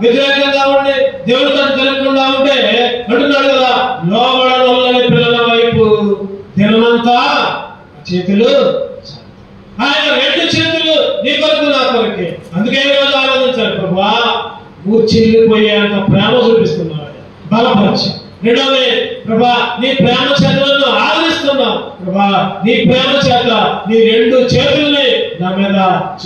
వ్యతిరేకంగా ఉండి దేవుడితో కలగకుండా ఉంటే అంటున్నాడు కదా లోబడని పిల్లల వైపు. దినమంతా చేతులు ఆయన రెండు చేతులు నీ కొరకు నా కొరకే. అందుకే రోజు ఆనందించాడు ప్రభా. మూర్చిల్లిపోయేంత ప్రేమ చూపిస్తున్నాడు బలపరిచి. రెండవది ప్రభా నీ ప్రేమ చేతులను ఆదరిస్తున్నావు ప్రభా నీ ప్రేమ చేత నీ రెండు చేతుల్ని నా మీద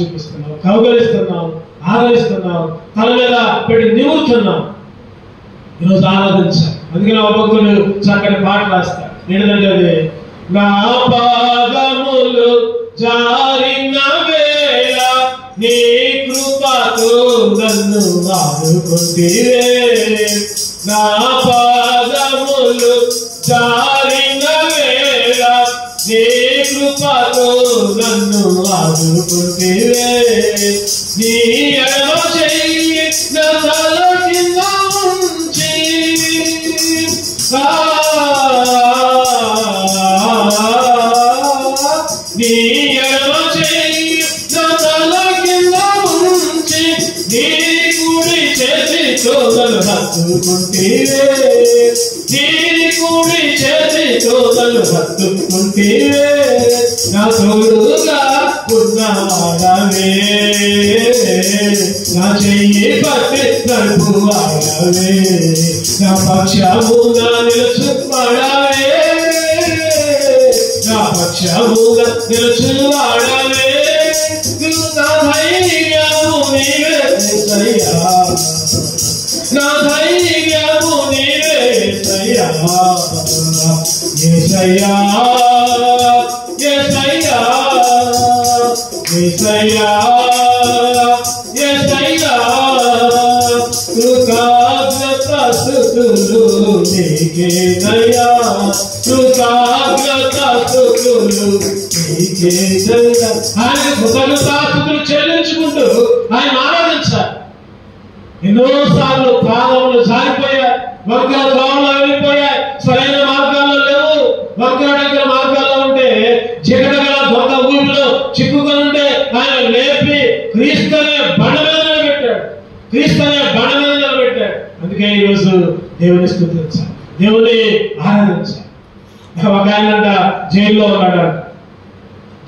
చూపిస్తున్నావు. కౌగలిస్తున్నావు. ఆదరిస్తున్నావు తల మీద పెట్టి నివుతున్నావు ఈరోజు ఆరాధించాలి. అందుకని ఆ భక్తులు చక్కటి పాట రాస్తారు. ఏంటంటే అది నా పాదములు జారిన వేళ నీ కృపతో నన్ను ఆదుకుంటివే నా పాదములు జారి కృపతో నన్ను ఆదుకుంటివే నీ ఎడమ చెయ్యి నా తల కింద ఉంచి నీ ఎడమ చెయ్యి నా తల కింద ఉంచి నీ కుడి చేతి తోదలు హత్తుకుంటేవే నీ చేతి తోదలు హత్తుకుంటేవే నా తోడుగా ఉన్నాడవే నా చెయ్యి పట్టి నడుపువాడవే నా పక్షముగా నిలుచువాడవే నా పక్షముగా నిలుచువాడవే నా ధైర్యము నీవే సయ్యా నా ధైర్యము నీవే సయ్యా నీకే దయా కృతజ్ఞత స్థుతులు నీకే దయా. ఆయన కృతజ్ఞతాస్తుతులు చెల్లించుకుంటూ ఆయన ఆరాధించాలి ఎన్నోసార్లు పాదములు జారిపోయారు వర్గాలు త్రోవలో వెళ్ళిపోయాయి సరైన మార్గాల్లో లేవు వంకర దగ్గర మార్గాల్లో ఉంటే చికటగల దొంగ ఊపిలో చిక్కుకొని ఉంటే ఆయన లేపి క్రీస్తునే బండ మీద నిలబెట్టాడు క్రీస్తునే బండ మీద నిలబెట్టాడు అందుకే ఈరోజు దేవుని స్థుతించాలి. దేవుని ఆరాధించాలి. ఒక ఆయనంట జైల్లో ఉన్నాడు?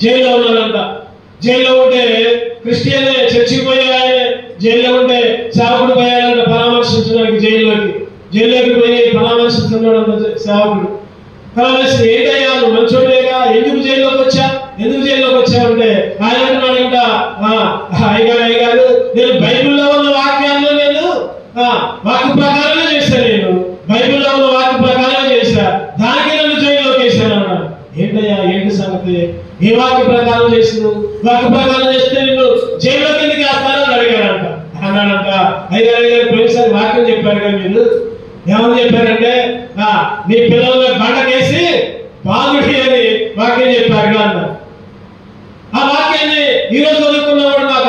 జైల్లో ఉన్నాడంట. జైల్లో ఉంటే క్రిస్టియన్ చర్చికి పోయాయని జైల్లో ఉంటే సేవకుడు పోయాలంట పరామర్శించడానికి జైల్లోకి. జైల్లోకి పోయి పరామర్శిస్తున్నాడు సేవకుడు. పరామర్శి ఏంటయ్యా నువ్వు మంచోడేగా ఎందుకు జైల్లోకి వచ్చా ఎందుకు జైల్లోకి వచ్చావంటే ఆయన అంటున్నాడంట "ఆ, అయ్యగారు అయ్యగారు నేను బైబిల్లో ఉన్న వాక్యాలను నేను ఆ, వాక్య ప్రకారమే చేశాను నేను బైబిల్లో ఉన్న వాక్య ప్రకారమే చేశా దానికి నన్ను జైల్లోకి వేశాను అన్నాడు ఏంటయ్యా ఏంటి సంగతి ఏ వాక్య ప్రకారం చేసిండు చేస్తే నేను జైల్లో కిందకి వేస్తానని అడిగాడంట అన్నానంట అయ్యారు అయ్యారు పోయినసారి వాక్యం చెప్పారు కదా మీరు. ఏమన్నా చెప్పారంటే "ఆ, నీ పిల్లల బండకేసి బాగుడి అని వాక్యం చెప్పారు కదా అన్నారు ఆ వాక్యాన్ని ఈ రోజు చదువుకున్నవాడు నాకు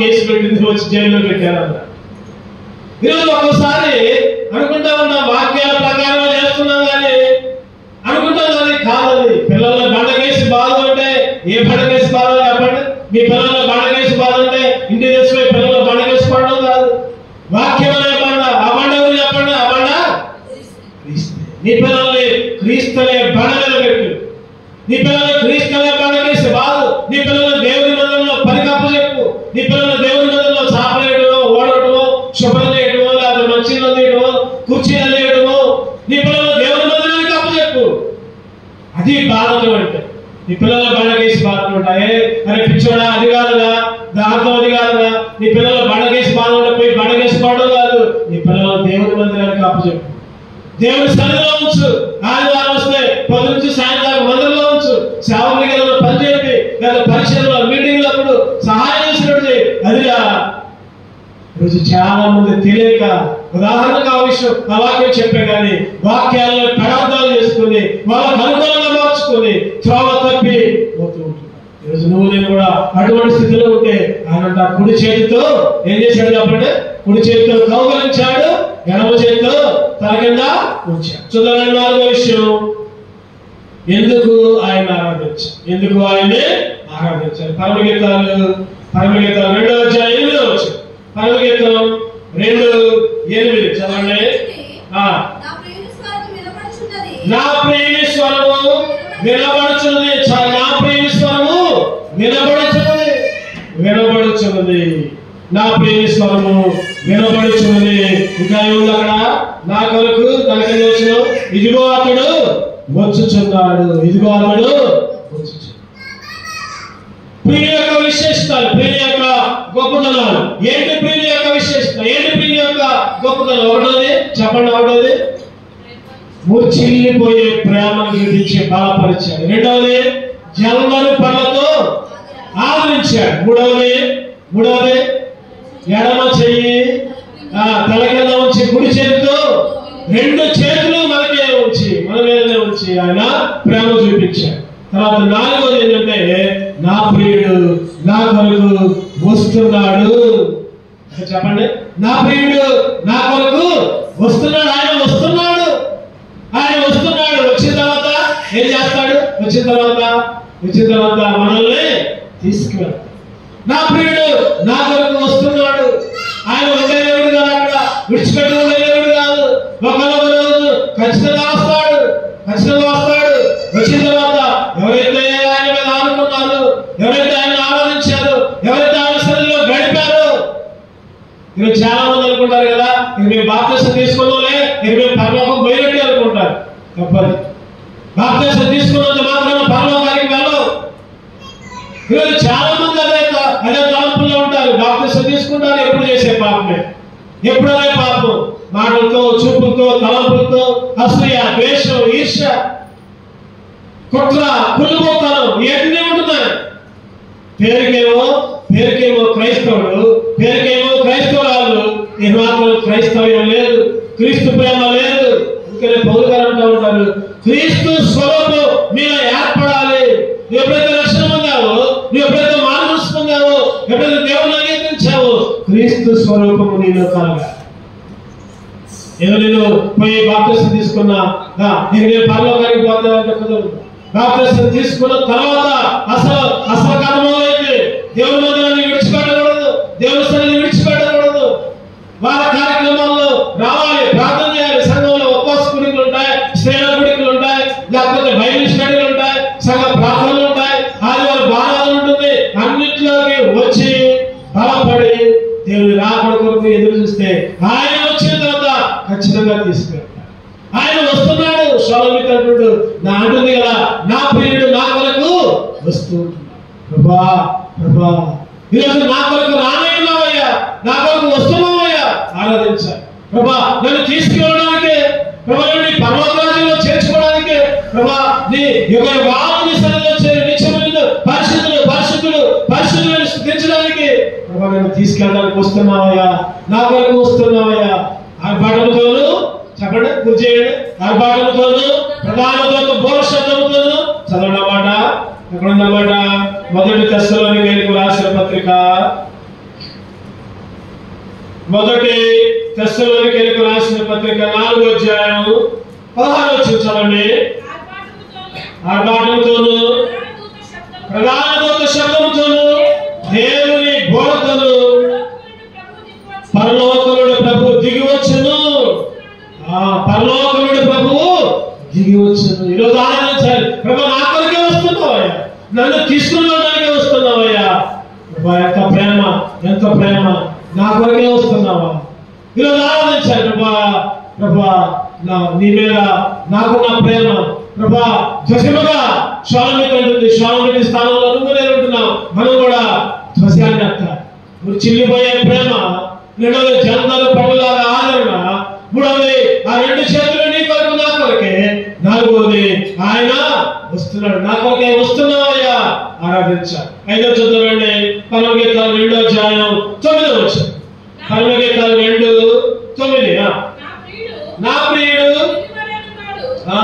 కేసు పెట్టింది వచ్చి జైల్లో పెట్టారన్న ఈరోజు ఒక్కోసారి అనుకుంటా ఉన్నాం వాక్యాల ప్రకారం చేస్తున్నాం కానీ అనుకుంటాం కానీ కాదని పిల్లల బండకేసి బాధ ఉంటే ఏ బండకేసి చెప్పండి. మీ పిల్లలు బండకేసి బాధ ఉంటే ఇంటి తెచ్చిపోయి పిల్లల బండకేసి పడడం కాదు వాక్యం అనే బండ ఆ బండ ఎవరు చెప్పండి ఆ బండ క్రీస్తు నీ పిల్లల్ని క్రీస్తునే బండ మీద పెట్టు నీ పిల్లల్ని క్రీస్తునే బండ వేసి బాధ నీ పిల్లల్ని దేవుని మందిరంలో పరికప్పు చెప్పు నీ పిల్లల్ని దేవుని మందిరంలో చాపలేయడమో ఓడటమో శుభ్రం చేయడమో లేదా మంచిలో తీయడమో కుర్చీలో తీయడమో నీ పిల్లల్ని దేవుని మందిరానికి అప్పు చెప్పు అది బాధలు అంటే నీ పిల్లల బండకేసి బాధలు ఉంటాయి అరే పిచ్చోడా అది కాదుగా దాంతో అది కాదుగా నీ పిల్లల బండకేసి బాధ పోయి బండకేసి పడడం కాదు నీ పిల్లల దేవుని మందిరానికి అప్పు చెప్పు దేవుని సన్నిధిలో ఉంచు. ఆదివారం వస్తే పది నుంచి సాయంత్రం మందిరంలో ఉంచు. సేవకులకి ఏదైనా పని చేయండి లేదా పరిచయంలో మీటింగ్లో అప్పుడు సహాయం చేసినట్టు అదిగా ఈరోజు చాలా మంది తెలియక ఉదాహరణకు ఆ విషయం ఆ వాక్యం చెప్పే కానీ వాక్యాలను పెడార్థాలు చేసుకుని వాళ్ళకు అనుకూలంగా మార్చుకుని త్రోవ తప్పి పోతూ ఉంటుంది ఈరోజు నువ్వు నేను కూడా అటువంటి స్థితిలో ఉంటే ఆయన కుడి చేతితో ఏం చేశాడు చెప్పండి? కుడి చేతి కౌగలించాడు ఎడమ చేతితో తల ఉంచాడు చూడండి నాలుగో విషయం. ఎందుకు ఆయన ఆరాధించారు ఎందుకు ఆయన్ని ఆరాధించారు? పరమగీతాలు పరమగీతాలు రెండో అధ్యాయం ఎనిమిదో వచ్చు పరమగీతం రెండు ఎనిమిది. చదవండి. ఆ, నా ప్రేమి స్వరము వినబడుచున్నది. నా ప్రేమి స్వరము వినబడుచున్నది. వినబడుచున్నది. నా ప్రేమి స్వరము వినబడుచున్నది. ఇంకా ఏముంది అక్కడ? నా కొరకు తనకి వచ్చిన ఇదిగో అతడు వచ్చుచున్నాడు. ఇదిగో అతడు వచ్చుచున్నాడు యొక్క విశేషతలు ప్రియుని యొక్క గొప్పతనాలు ఏంటి ప్రియుని యొక్క విశేషత? ఏంటి ప్రియుని యొక్క గొప్పతనం ఒకటోది చెప్పండి ఒకటోది మూర్చిల్లిపోయే ప్రేమ చూపించి బలపరిచాడు. రెండవది జన్మను పళ్ళతో ఆదరించాడు. మూడవది మూడవది ఎడమ చెయ్యి తల కింద ఉంచి కుడి చేతితో రెండు చేతులు మనకే ఉంచి మన మీదనే ఉంచి ఆయన ప్రేమ చూపించాడు. తర్వాత నాలుగోది ఏంటంటే నా ప్రియుడు నా కొరకు వస్తున్నాడు. చెప్పండి. నా ప్రియుడు నా కొరకు వస్తున్నాడు ఆయన వస్తున్నాడు. ఆయన వస్తున్నాడు. వచ్చిన తర్వాత ఏం చేస్తాడు? వచ్చిన తర్వాత వచ్చిన తర్వాత మనల్ని తీసుకువెళ్తాడు. నా ప్రియుడు నా కొరకు వస్తున్నాడు. ఆయన ఉండే దేవుడు కాదు అక్కడ. విడిచిపెట్టి ఉండే దేవుడు కాదు ఒకనొక రోజు ఖచ్చితంగా వస్తాడు ఖచ్చితంగా వస్తాడు వచ్చిన తర్వాత ఎవరైతే ఆయన మీద ఆనుకున్నారు ఎవరైతే ఆయన ఆరాధించారు ఎవరైతే ఆయన సన్నిధిలో గడిపారో మీరు చాలా మంది అనుకుంటారు కదా ఇది మేము బాప్తీసం తీసుకున్నాంలే ఇది మేము పరలోకం పోయినట్టే అనుకుంటారు. తప్పదు. బాప్తీసం తీసుకున్నంత మాత్రం పరలోకానికి వెళ్ళవు ఈరోజు చాలా మంది అదే అదే తలంపుల్లో ఉంటారు. బాప్తీసం తీసుకుంటారు ఎప్పుడు చేసే పాపమే. ఎప్పుడు అదే పాపం. మాటలతో చూపులతో తలంపులతో అసూయ ద్వేషం ఈర్ష కుట్ర కుళ్ళుపోతాను ఇవన్నీ ఉంటున్నాయి. పేరుకే పేరుకేమో క్రైస్తవుడు పేరుకేమో క్రైస్తవురాలు ఈ మాత్రం క్రైస్తవ్యం లేదు క్రీస్తు ప్రేమ లేదు అందుకనే పౌరు గారు అంటూ ఉంటారు క్రీస్తు స్వరూపం మీలో ఏర్పడాలి నువ్వు ఎప్పుడైతే రక్షణ పొందావో నువ్వు ఎప్పుడైతే మార్గస్ పొందావో ఎప్పుడైతే దేవుని అంగీకరించావో క్రీస్తు స్వరూపము నీలో కలగాలి ఏదో నేను పోయి బాప్తిసం తీసుకున్నా నేను నేను పరలోకానికి పోతానంటే కుదరదు బాప్తిసం తీసుకున్న తర్వాత అసలు అసలు కథ మొదలైంది దేవుని మందిరాన్ని విడిచిపెట్టకూడదు దేవుని సన్నిధిని విడిచిపెట్టకూడదు వాళ్ళ కార్యక్రమాల్లో రావాలి ప్రార్థన చేయాలి సంఘంలో ఉపవాస కుడికలు ఉంటాయి స్త్రీల కుడికలు ఉంటాయి లేకపోతే బైబిల్ స్టడీలు ఉంటాయి సంఘ ప్రార్థనలు ఉంటాయి ఆదివారం బాధలు ఉంటుంది అన్నింటిలోకి వచ్చి బలపడి దేవుని రాకడ కొరకు ఎదురు చూస్తే ఆయన వచ్చిన తర్వాత ఖచ్చితంగా తీసుకెళ్తాడు ఆయన వస్తున్నాడు సౌలమిత్రుడు నా అంటుంది కదా నా ప్రియుడు నా కొరకు వస్తూ ఉంటున్నాడు. ప్రభా ప్రభా. ఈరోజు నా కొరకు రానయ్యావయ్యా నా కొరకు వస్తున్నావయ్యా. ఆరాధించాలి. ప్రభా నన్ను తీసుకెళ్ళడానికి ప్రభా నీ పర్వతరాజులో చేర్చుకోవడానికి ప్రభా నీ యుగ వాముని సన్నిధిలో చేరి నిత్యములు పరిశుద్ధులు పరిశుద్ధులు పరిశుద్ధులను స్థితించడానికి ప్రభా నన్ను తీసుకెళ్ళడానికి వస్తున్నావయ్యా. నా కొరకు వస్తున్నావయ్యా. ఆర్భాటముతోను చెప్పండి పూజ చేయండి ఆర్భాటముతోను ప్రధానతోను బోర శబ్దముతోను చదవడం మాట ఎక్కడ ఉన్నమాట మొదటి దశలోని వేలకు రాసిన పత్రిక. మొదటి తెస్సలోనికెలకు రాసిన పత్రిక నాలుగో అధ్యాయం పదహారు వచ్చిన చదవండి. ఆర్భాటంతోను ప్రధాన దూత శబ్దంతోను దేవుని బోధతోను పరలోకమునుడు పరలోకముడు ప్రభు దిగి వచ్చును ఆ పరలోకముడు ప్రభు దిగి వచ్చును ఈరోజు ఆనందించాలి ప్రభు నా కొరకే వస్తున్నావు నన్ను తీసుకున్నాడు వారి ఎంత ప్రేమ ఎంత ప్రేమ నా కొరకే వస్తున్నావా? ఈరోజు ఆనందించాలి ప్రభా ప్రభా నా నీ మీద నాకున్న ప్రేమ. ప్రభా ధ్వశముగా స్వామికి ఉంటుంది. స్వామికి స్థానంలో నువ్వు నేను మనం కూడా ధ్వశాన్ని అత్త నువ్వు చిల్లిపోయే ప్రేమ రెండవది జనతలు పనులాగా ఆదరణ మూడవది ఆ రెండు చేతులు నీ కొరకు నా కొరకే. నాలుగవది ఆయన వస్తున్నాడు. నా కొరకే వస్తున్నావయ్యా. ఆరాధించాలి. ఐదో చదువురండి పరమగీతాలు రెండో అధ్యాయం తొమ్మిదో వచ్చారు పరమగీతాలు రెండు తొమ్మిది ఆ. నా ప్రియుడు నా ప్రియుడు పిల్లవలెనున్నాడు. ఆ.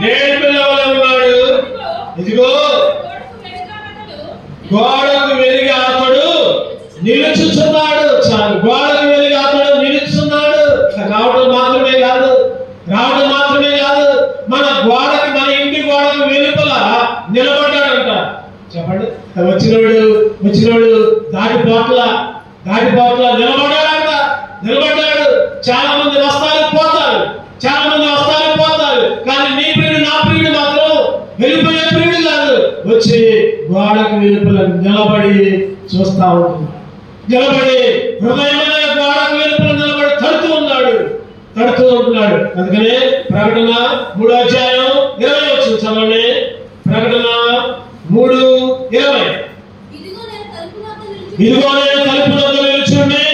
నేటి నేడు పిల్లవలెనున్నాడు. పిల్లవలే ఉన్నాడు ఇదిగో గోడకు వెనుకానతడు గోడకు వెలిగి అతడు నిలుచుచున్నాడు చాలు గోడకు వెలిగి అతడు నిలుచున్నాడు రావడం మాత్రమే కాదు రావడం మాత్రమే కాదు మన గోడకి మన ఇంటి గోడకు వెలుపల నిలబడ్డాడంట చెప్పండి వచ్చినోడు వచ్చినోడు దాటిపోట్ల దాటిపోట్ల నిలబడ్డాడంట నిలబడ్డాడు చాలా మంది వస్తారు పోతారు చాలా మంది వస్తారు పోతారు కానీ నీ ప్రియుడు నా ప్రియుడు మాత్రం వెళ్ళిపోయే ప్రియుడు కాదు వచ్చి గోడకు వెలుపల నిలబడి చూస్తా ఉంటున్నాడు నిలబడి హృదయమైన గోడకు వెలుపల నిలబడి తడుతూ ఉన్నాడు. తడుతూ ఉంటున్నాడు. అందుకనే ప్రకటన మూడో అధ్యాయం ఇరవై వచ్చిన చదవండి. ప్రకటన మూడు ఇరవై. ఇదిగో నేను తలుపు వద్ద నిలిచి ఇదిగో నేను తలుపు వద్ద నిలుచుండి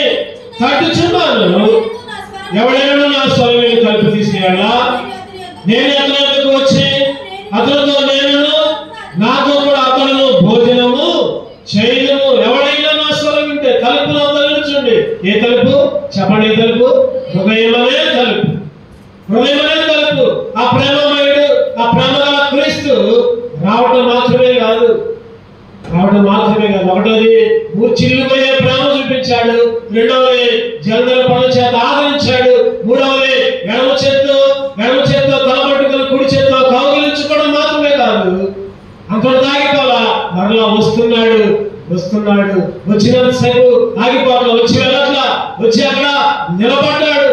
తట్టుచున్నాను ఎవడైనా నా స్వరం తలుపు తీసేయాలా నేను అతనికి వచ్చి అతనితో నేను నాతో కూడా అతను భోజనము చేయము ఎవడైనా నా స్వరం వింటే తలుపులో నిల్చుండి ఏ తలుపు చెప్పండి తలుపు హృదయమనే తలుపు. హృదయమనే తలుపు. ఆ ప్రేమమయుడు ఆ ప్రేమ క్రీస్తు రావటం మాత్రమే కాదు రావడం మాత్రమే కాదు. ఒకటోది చిల్లుపోయే ప్రేమ చూపించాడు. రెండవది జలదల పనుల చేత ఆదరించాడు. మూడవది ఎడమ చేత్తో ఎడమ చేత్తో తలపట్టుకుని కుడి చేత్తో కౌగిలించుకోవడం మాత్రమే కాదు. అంతటి దాగిపోలా మరలా వస్తున్నాడు వస్తున్నాడు. వచ్చినంతసేపు ఆగిపో వచ్చి వెళ్ళట్లా వచ్చి అక్కడ నిలబడ్డాడు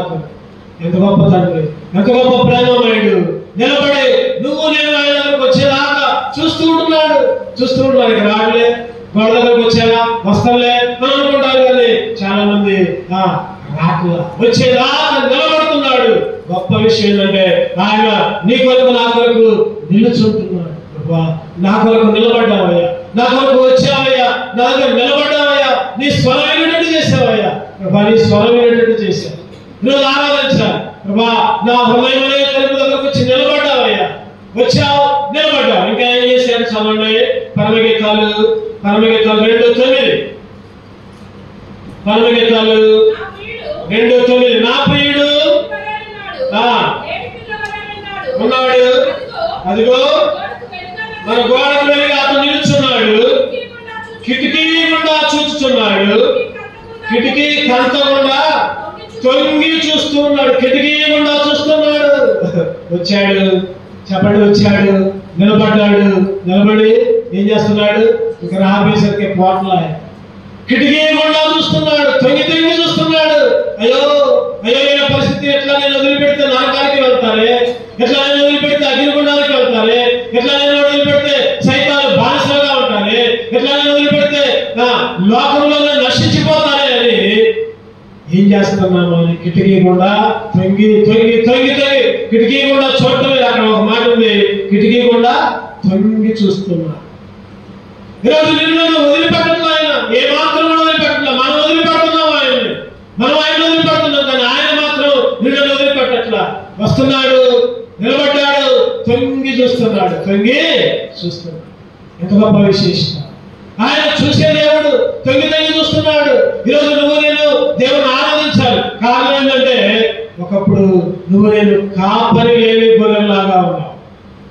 నీ నాకు ఎంత గొప్ప తండ్రి. ఎంత గొప్ప ప్రేమమయుడు నిలబడి నువ్వు నేను ఆయన దగ్గరకు వచ్చేదాకా చూస్తూ ఉంటున్నాడు. చూస్తూ ఉంటున్నాడు రాడులే గోడ దగ్గరకు వచ్చాగా వస్తాలే అనుకుంటారు కానీ చాలా మంది ఆ, వచ్చేదాకా నిలబడుతున్నాడు. గొప్ప విషయం ఏంటంటే ఆయన నీ కొరకు నా కొరకు నిలుచుంటున్నాడు. నా కొరకు నిలబడ్డావయ్యా. నా కొరకు వచ్చావయ్యా. నా దగ్గర నిలబడ్డావయ్యా. నీ స్వరం చేసావయ్యా. నీ స్వరం నువ్వు చేశావు ఈరోజు ప్రభా నా హృదయమనే తలుపు దగ్గరకు వచ్చి నిలబడ్డావయ్యా వచ్చావు నిలబడ్డావు. ఇంకా ఏం చేశారు? సమన్వయ పరమగీతాలు పరమగీతాలు రెండు తొమ్మిది పరమగీతాలు నా ప్రియుడు రెండు తొమ్మిది నా ప్రియుడు పిల్లవలెనున్నాడు. ఆ. నేటి పిల్లవలెనున్నాడు. ఉన్నాడు అదిగో అదిగో గోడకు వెనుకానతడు. మన గోడకు వెళ్ళి అతను నిలుచున్నాడు కిటికీ కిటికీ గుండా చూస్తూ గుండా చూస్తున్నాడు కిటికీ కంతకుండా తొంగి చూస్తూ ఉన్నాడు కిటికీ గుండా చూస్తున్నాడు. వచ్చాడు చెప్పండి వచ్చాడు నిలబడ్డాడు నిలబడి ఏం చేస్తున్నాడు? ఇక్కడ ఆఫీసర్కి పోట్ల కిటికీ గుండా చూస్తున్నాడు తొంగి తొంగి చూస్తున్నాడు. అయ్యో అయ్యో నేను పరిస్థితి ఎట్లా నేను వదిలిపెడితే నరకానికి వెళ్తారే? ఎట్లా నేను వదిలిపెడితే అగ్నిగుండానికి వెళ్తారే? ఎట్లా నేను వదిలిపెడితే సైతాలు బానిసలుగా ఉంటారే? ఎట్లా నేను వదిలిపెడితే నా లోకంలో నశించిపోతారే అని ఏం చేస్తున్నాము అని కిటికీ గుండా తొంగి తొంగి తొంగి తొంగి కిటికీ గుండా చూడటం లేదు. అక్కడ ఒక మాట ఉంది. కిటికీ గుండా తొంగి చూస్తున్నా. ఈరోజు నిన్ను వదిలిపెట్టట్లా ఆయన. ఏ మాత్రం కూడా వదిలిపెట్టట్లా. మనం వదిలిపెడుతున్నాం ఆయన మనం ఆయన వదిలిపెడుతున్నాం. కానీ ఆయన మాత్రం నిన్ను వదిలిపెట్టట్లా. వస్తున్నాడు నిలబడ్డాడు తొంగి చూస్తున్నాడు. తొంగి చూస్తున్నాడు. ఎంత గొప్ప విశేషత ఆయన చూసే దేవుడు తొంగి తొంగి చూస్తున్నాడు. ఈరోజు ఒకప్పుడు నువ్వు నేను కాపరి లేని గొర్రెల్లాగా ఉన్నావు.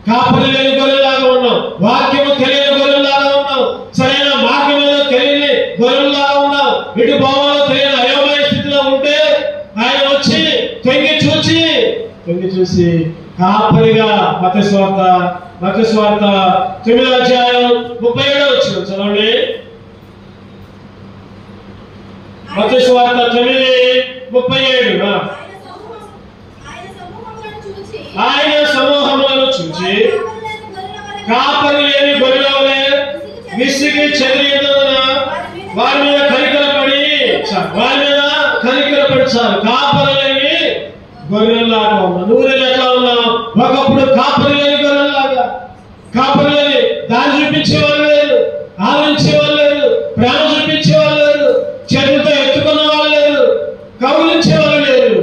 కాపరి లేని గొర్రెల్లాగా ఉన్నావు. వాక్యము తెలియని గొర్రెల్లాగా ఉన్నావు. సరైన మార్గంలో తెలియని గొర్రెల్లాగా ఉన్నావు. ఇటు భావాలు తెలియని అయోమయ స్థితిలో ఉంటే ఆయన వచ్చి తొంగి చూసి తొంగి చూసి కాపరిగా మత స్వార్థ మత స్వార్థ తొమ్మిదో అధ్యాయం ముప్పై ఏడో వచ్చిన చదవండి. మత స్వార్థ తొమ్మిది ముప్పై ఏడు. నుంచి కాపరి లేని గొర్రెల వలె కాపరి గొర్రెలవలే విసిగి చెదిరినందున వారి మీద కనికరపడి చ- వారి మీద కనికరపడి చాలు. కాపరి లేని గొర్రెల్లాగా ఉన్నా. నువ్వు నేను ఎట్లా ఉన్నావు ఒకప్పుడు కాపరి లేని గొర్రెల్లాగా. కాపరి లేని దారి చూపించే వాళ్ళు లేరు ఆదరించే వాళ్ళు లేరు ప్రేమ చూపించే వాళ్ళు లేరు చేతులతో ఎత్తుకున్న వాళ్ళు లేరు కౌలించే వాళ్ళు లేరు.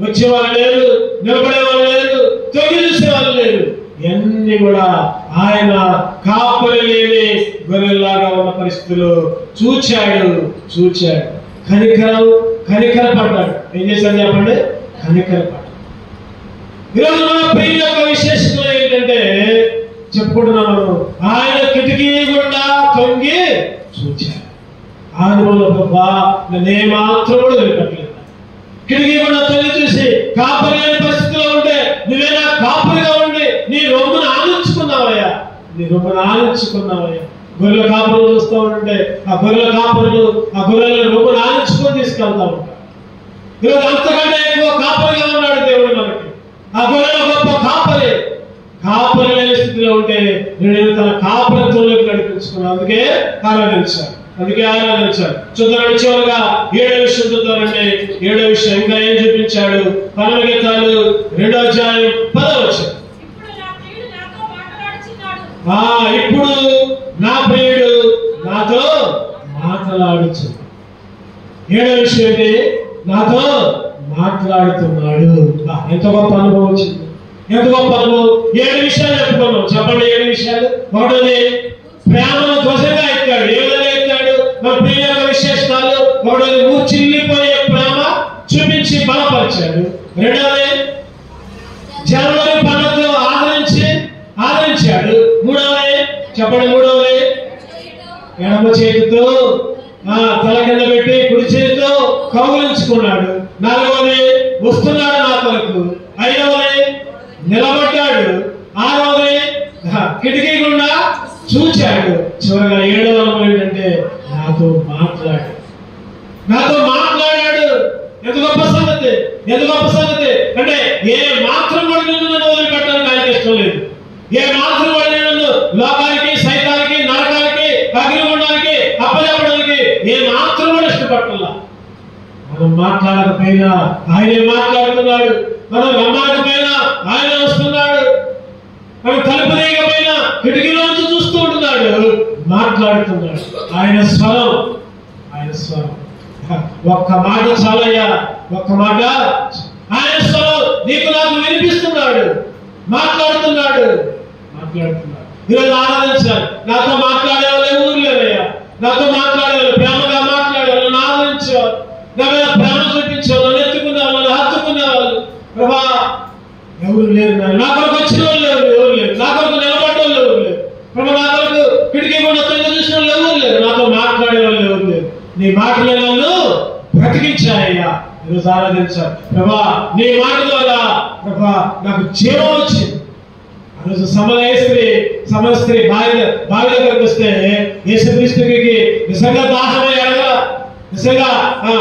వచ్చే వాళ్ళు లేరు నిలబడే వాళ్ళు లేరు తొగి చూసే వాళ్ళు లేరు నుంచి కూడా ఆయన కాపులు లేని గొర్రెల్లాగా ఉన్న పరిస్థితులు చూచాడు చూచాడు. కనికరం కనికర పడ్డాడు ఏం చేశాడు చెప్పండి? కనికర పడ్డాడు ఈరోజు మన యొక్క ఏంటంటే చెప్పుకుంటున్నాను ఆయన కిటికీ గుండా తొంగి చూచాడు. ఆనుభవంలో ప్రభా నన్ను ఏమాత్రం కూడా కిటికీ గుండా తొంగి చూసి కాపరి లేని పరిస్థితిలో ఉంటే నువ్వేనా కాపరిగా ఉండి నీ రొమ్మును ఆలోచుకున్నావయ్యా నీ ఆలోచుకున్నావయ్యా గొర్రెల కాపులు చూస్తూ ఉంటే ఆ గొర్రెల కాపులు ఆ గొర్రెలను రొమ్మును ఆలోచుకొని తీసుకెళ్తా ఉంటారు. ఈరోజు అంతకంటే ఎక్కువ కాపరిగా ఉన్నాడు దేవుడు మనకి? ఆ గొర్రెల గొప్ప కాపరి. కాపరి లేని స్థితిలో ఉంటే నేను తన కాపరత్వంలోకి నడిపించుకున్నాను అందుకే ఆరాధించాను అందుకే ఆరాధించాడు. చూద్దాం చివరిగా ఏడో విషయం చూద్దామంటే ఏడో విషయం ఇంకా ఏం చూపించాడు? పనుల గీతాలు రెండో అధ్యాయం పదవచ్చు ఇప్పుడు నా ప్రియుడు నాతో మాట్లాడుచున్నాడు ఆ ఇప్పుడు నా ప్రియుడు నాతో మాట్లాడుచు. ఏడో విషయం ఏంటి నాతో మాట్లాడుతున్నాడు. ఎంత గొప్ప అనుభవం వచ్చింది. ఎంత గొప్ప అనుభవం. ఏడు విషయాలు చెప్పుకున్నాం. చెప్పండి ఏడు విషయాలు. ఒకటోది ప్రేమను ధ్వజంగా ఎత్తాడు. ఏ విధంగా ఎత్తాడు? మన ప్రియ విశేషణాలు. ఒకటోది నువ్వు చిల్లిపోయే ప్రేమ చూపించి బలపరిచాడు. రెండవది జనవరి చెప్పండి మూడవది ఎడమ చేతితో ఆ తల కింద పెట్టి కుడి చేతితో కౌగులించుకున్నాడు. నాలుగవది వస్తున్నాడు నా కొరకు. ఐదవది నిలబడ్డాడు. ఆరవది కిటికీ గుండా చూచాడు. చివరిగా ఏడవ అనుభవం ఏంటంటే నాతో మాట్లాడు. నాతో మాట్లాడాడు. ఎంత గొప్ప సంగతి. ఎంత గొప్ప సంగతి అంటే ఏ మాత్రం కూడా నిన్ను నన్ను వదిలిపెట్టడానికి ఆయనకి ఇష్టం లేదు ఏ మాత్రం కూడా నేను నన్ను లోకానికి సైతానికి నరకానికి అగ్నిగుండానికి అప్పచెప్పడానికి ఏ మాత్రం కూడా ఇష్టపడాల మనం పైన ఆయనే మాట్లాడుతున్నాడు. మన మనం పైన ఆయన వస్తున్నాడు. మన తలుపు తీయకపోయినా కిటికీలోంచి చూస్తూ ఉంటున్నాడు. మాట్లాడుతున్నాడు. ఆయన స్వరం ఆయన స్వరం. ఒక్క మాట చాలయ్యా ఒక్క మాట. ఆయన స్వరం నీకు నాకు వినిపిస్తున్నాడు. మాట్లాడుతున్నాడు. మాట్లాడుతున్నాడు. ఈరోజు ఆరాధించాలి నాతో మాట్లాడే వాళ్ళు ఎవరు లేదయ్యా నాతో మాట్లాడే వాళ్ళు ప్రేమగా మాట్లాడే వాళ్ళు నన్ను ఆదరించేవాళ్ళు నా మీద ప్రేమ చూపించేవాళ్ళు నన్ను ఎత్తుకునే వాళ్ళు నన్ను హత్తుకునే వాళ్ళు ప్రభా ఎవరు లేరు నా కొరకు వచ్చిన వాళ్ళు ఎవరు ఎవరు లేరు? నా కొరకు నిలబడ్డ వాళ్ళు ఎవరు లేరు? ప్రభు నా కొరకు కిటికీ కూడా తొంగి చూసిన వాళ్ళు ఎవరు లేరు? నాతో మాట్లాడే వాళ్ళు ఎవరు లేరు? నీ మాటలే నన్ను బ్రతికించాయ్యా ఈరోజు ఆరాధించాను ప్రభా నీ మాట ద్వారా ప్రభా నాకు జీవం వచ్చింది. ఆ రోజు సమయ స్త్రీ భార్య భార్య దగ్గరికి వస్తే యేసుక్రీస్తుకి నిజంగా దాహమే ఎడగల నిజంగా ఆ,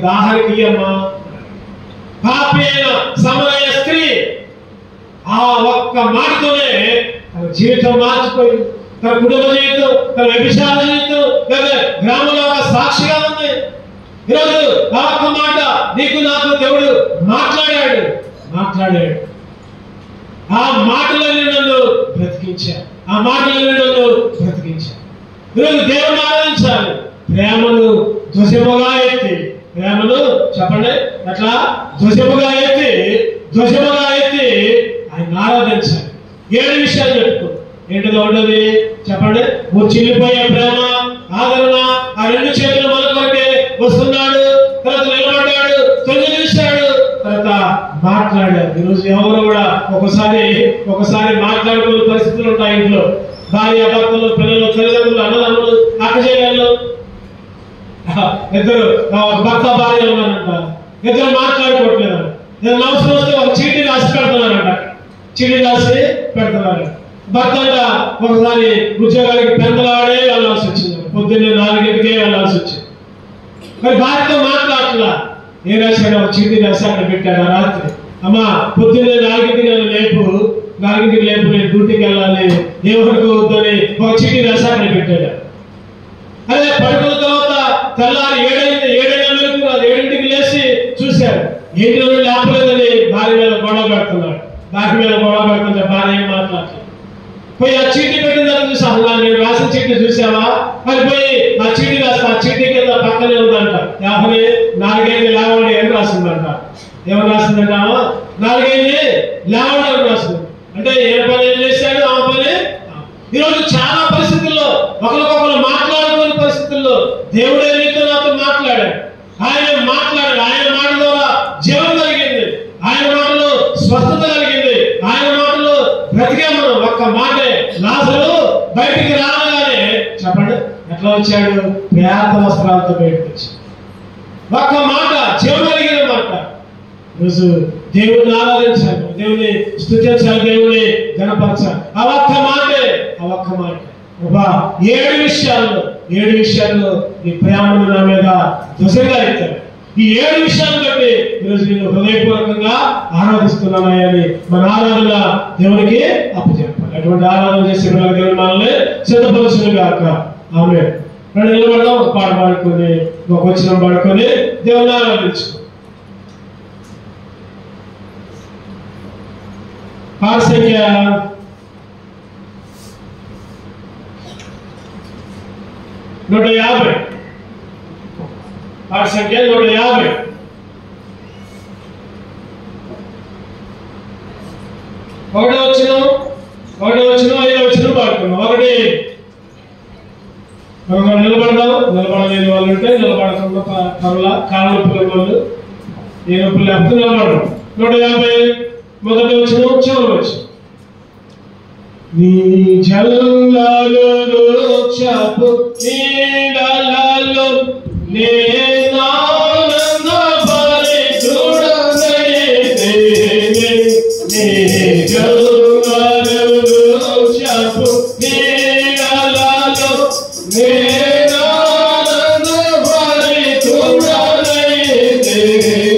కొద్దిగా దాహానికి పాపి అయిన సమయ స్త్రీ. ఆ ఒక్క మాటతోనే తన జీవితం మార్చిపోయింది తన కుటుంబ జీవితం తన వ్యభిచార జీవితం లేదా గ్రామంలో ఒక సాక్షిగా ఉంది. ఈరోజు ఆ ఒక్క మాట నీకు నాకు దేవుడు మాట్లాడాడు. మాట్లాడాడు. ఆ మాటలన్నీ నన్ను బ్రతికించాడు. ఆ మాటలన్నీ నన్ను బ్రతికించాడు. ఈరోజు దేవుని ఆరాధించాలి. ప్రేమను ధ్వజముగా ఎత్తి ప్రేమను చెప్పండి. అట్లా ధ్వజముగా ఎత్తి ధ్వజముగా ఎత్తి ఆయన ఆరాధించాలి ఏడు విషయాలు చెప్పుకో ఏంటిదో ఉండదు చెప్పండి. ఓ చిల్లిపోయే ప్రేమ ఆదరణ ఆ రెండు చేతులు మన కొరకే వస్తున్నాడు తర్వాత నిలబడ్డాడు తొలి చూశాడు తర్వాత మాట్లాడాడు. ఈరోజు ఎవరు కూడా ఒకసారి ఒకసారి మాట్లాడుకునే పరిస్థితులు ఉంటాయి ఇంట్లో. భార్య భర్తలు పిల్లలు తల్లిదండ్రులు అన్నదమ్ములు అక్క చెల్లెళ్ళు ఇద్దరు భర్త భార్య ఉన్నారంట. ఇద్దరు మాట్లాడుకోవట్లేదు. నేను అవసరం వస్తే ఒక చీటీ రాసి పెడుతున్నారంట చీటీ రాసి పెడుతున్నారు భర్త ఒకసారి ఉద్యోగానికి పెందలాడే వెళ్ళాల్సి వచ్చింది. పొద్దున్నే నాలుగింటికే వెళ్ళాల్సి వచ్చింది. మరి భార్యతో మాట్లాడట్లా. ఏ రాశాడు ఒక చీటీ రాసి అక్కడ పెట్టాడు రాత్రి. అమ్మా పొద్దున్నే నాలుగింటికి లేపు. నాలుగింటికి లేపు నేను డ్యూటీకి వెళ్ళాలి. ఏ వరకు వద్దని ఒక చీటీ రాసి అక్కడ పెట్టాడు అదే పడుకున్న తెల్లారి ఏడైంది ఏడైనా అది ఏడింటికి లేచి చూశారు. ఏంటి నన్ను లేపలేదని భార్య మీద గొడవ పెడుతున్నాడు భార్య మీద గొడవ పెడుతుంటే భార్య ఏం మాట్లాడుతుంది? పోయి ఆ చీటీ పెట్టిన తర్వాత చూసా అలా నేను రాసిన చీటీ చూసావా మరి పోయి ఆ చీటీ రాస్తా ఆ చీటీ కింద పక్కనే ఉందంట. యాభై నాలుగైదు లేవండి ఏం రాసిందంట? ఏమని రాసిందంట నాలుగైదు లేవండి అని రాసింది అంటే ఏ పని ఏం చేశాడు ఆ పని ఈరోజు చాలా పరిస్థితుల్లో ఒకరికొకరు మాట్లాడుకునే పరిస్థితుల్లో దేవుడే నీతో నాతో మాట్లాడాడు ఆయన మాట్లాడాడు ఆయన మాట ద్వారా జీవం కలిగింది ఆయన మాటలో స్వస్థత కలిగింది ఆయన మాటలో బ్రతికే మనం ఒక్క మాటే లాజరు బయటికి రాగానే చెప్పండి ఎట్లా వచ్చాడు? పేద వస్త్రాలతో బయటకు వచ్చాడు. ఒక్క మాట జీవం మాట. ఈరోజు దేవుని ఆరాధించాలి దేవుని స్థుతించాలి దేవుని గణపరచాలి. ఆ ఒక్క మాటే ఆ ఒక్క మాట. ప్రభా ఏడు విషయాల్లో ఏడు విషయాల్లో నీ ప్రేమను నా మీద దశగా ఇస్తాను ఈ ఏడు విషయాలు బట్టి ఈరోజు నేను హృదయపూర్వకంగా ఆరాధిస్తున్నామయ్యని మన ఆరాధన దేవునికి అప్పచెప్పాలి అటువంటి ఆరాధన చేసే పిల్లల దేవుని మనల్ని సిద్ధపరచును గాక ఆమె రెండు నిలబడడం ఒక పాట పాడుకొని ఒక వచ్చిన పాడుకొని దేవుని ఆరాధించుకో పాట సంఖ్య నూట యాభై. పాట సంఖ్య నూట యాభై. ఒకటి వచ్చిన ఒకటి వచ్చిన ఐదు వచ్చిన పాడుకున్నాం. ఒకటి. మనం నిలబడదాం. నిలబడలేని వాళ్ళు ఉంటే నిలబడకుండా ప- కాళ్ళ నొప్పుల వాళ్ళు ఏ నొప్పులు లేకపోతే నిలబడడం నూట యాభై మొదటి వచ్చిన చివరి వచ్చిన. నీ జల్లాలో చాపు Amen.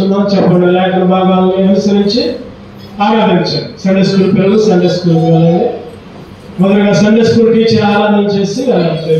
నేర్చుకున్నాం చెప్పండి. లేఖన భాగాలను అనుసరించి ఆరాధించండి. సండే స్కూల్ పిల్లలు సండే స్కూల్ వెళ్ళండి మొదలుగా సండే స్కూల్ టీచర్ ఆరాధన చేసి వెళ్ళండి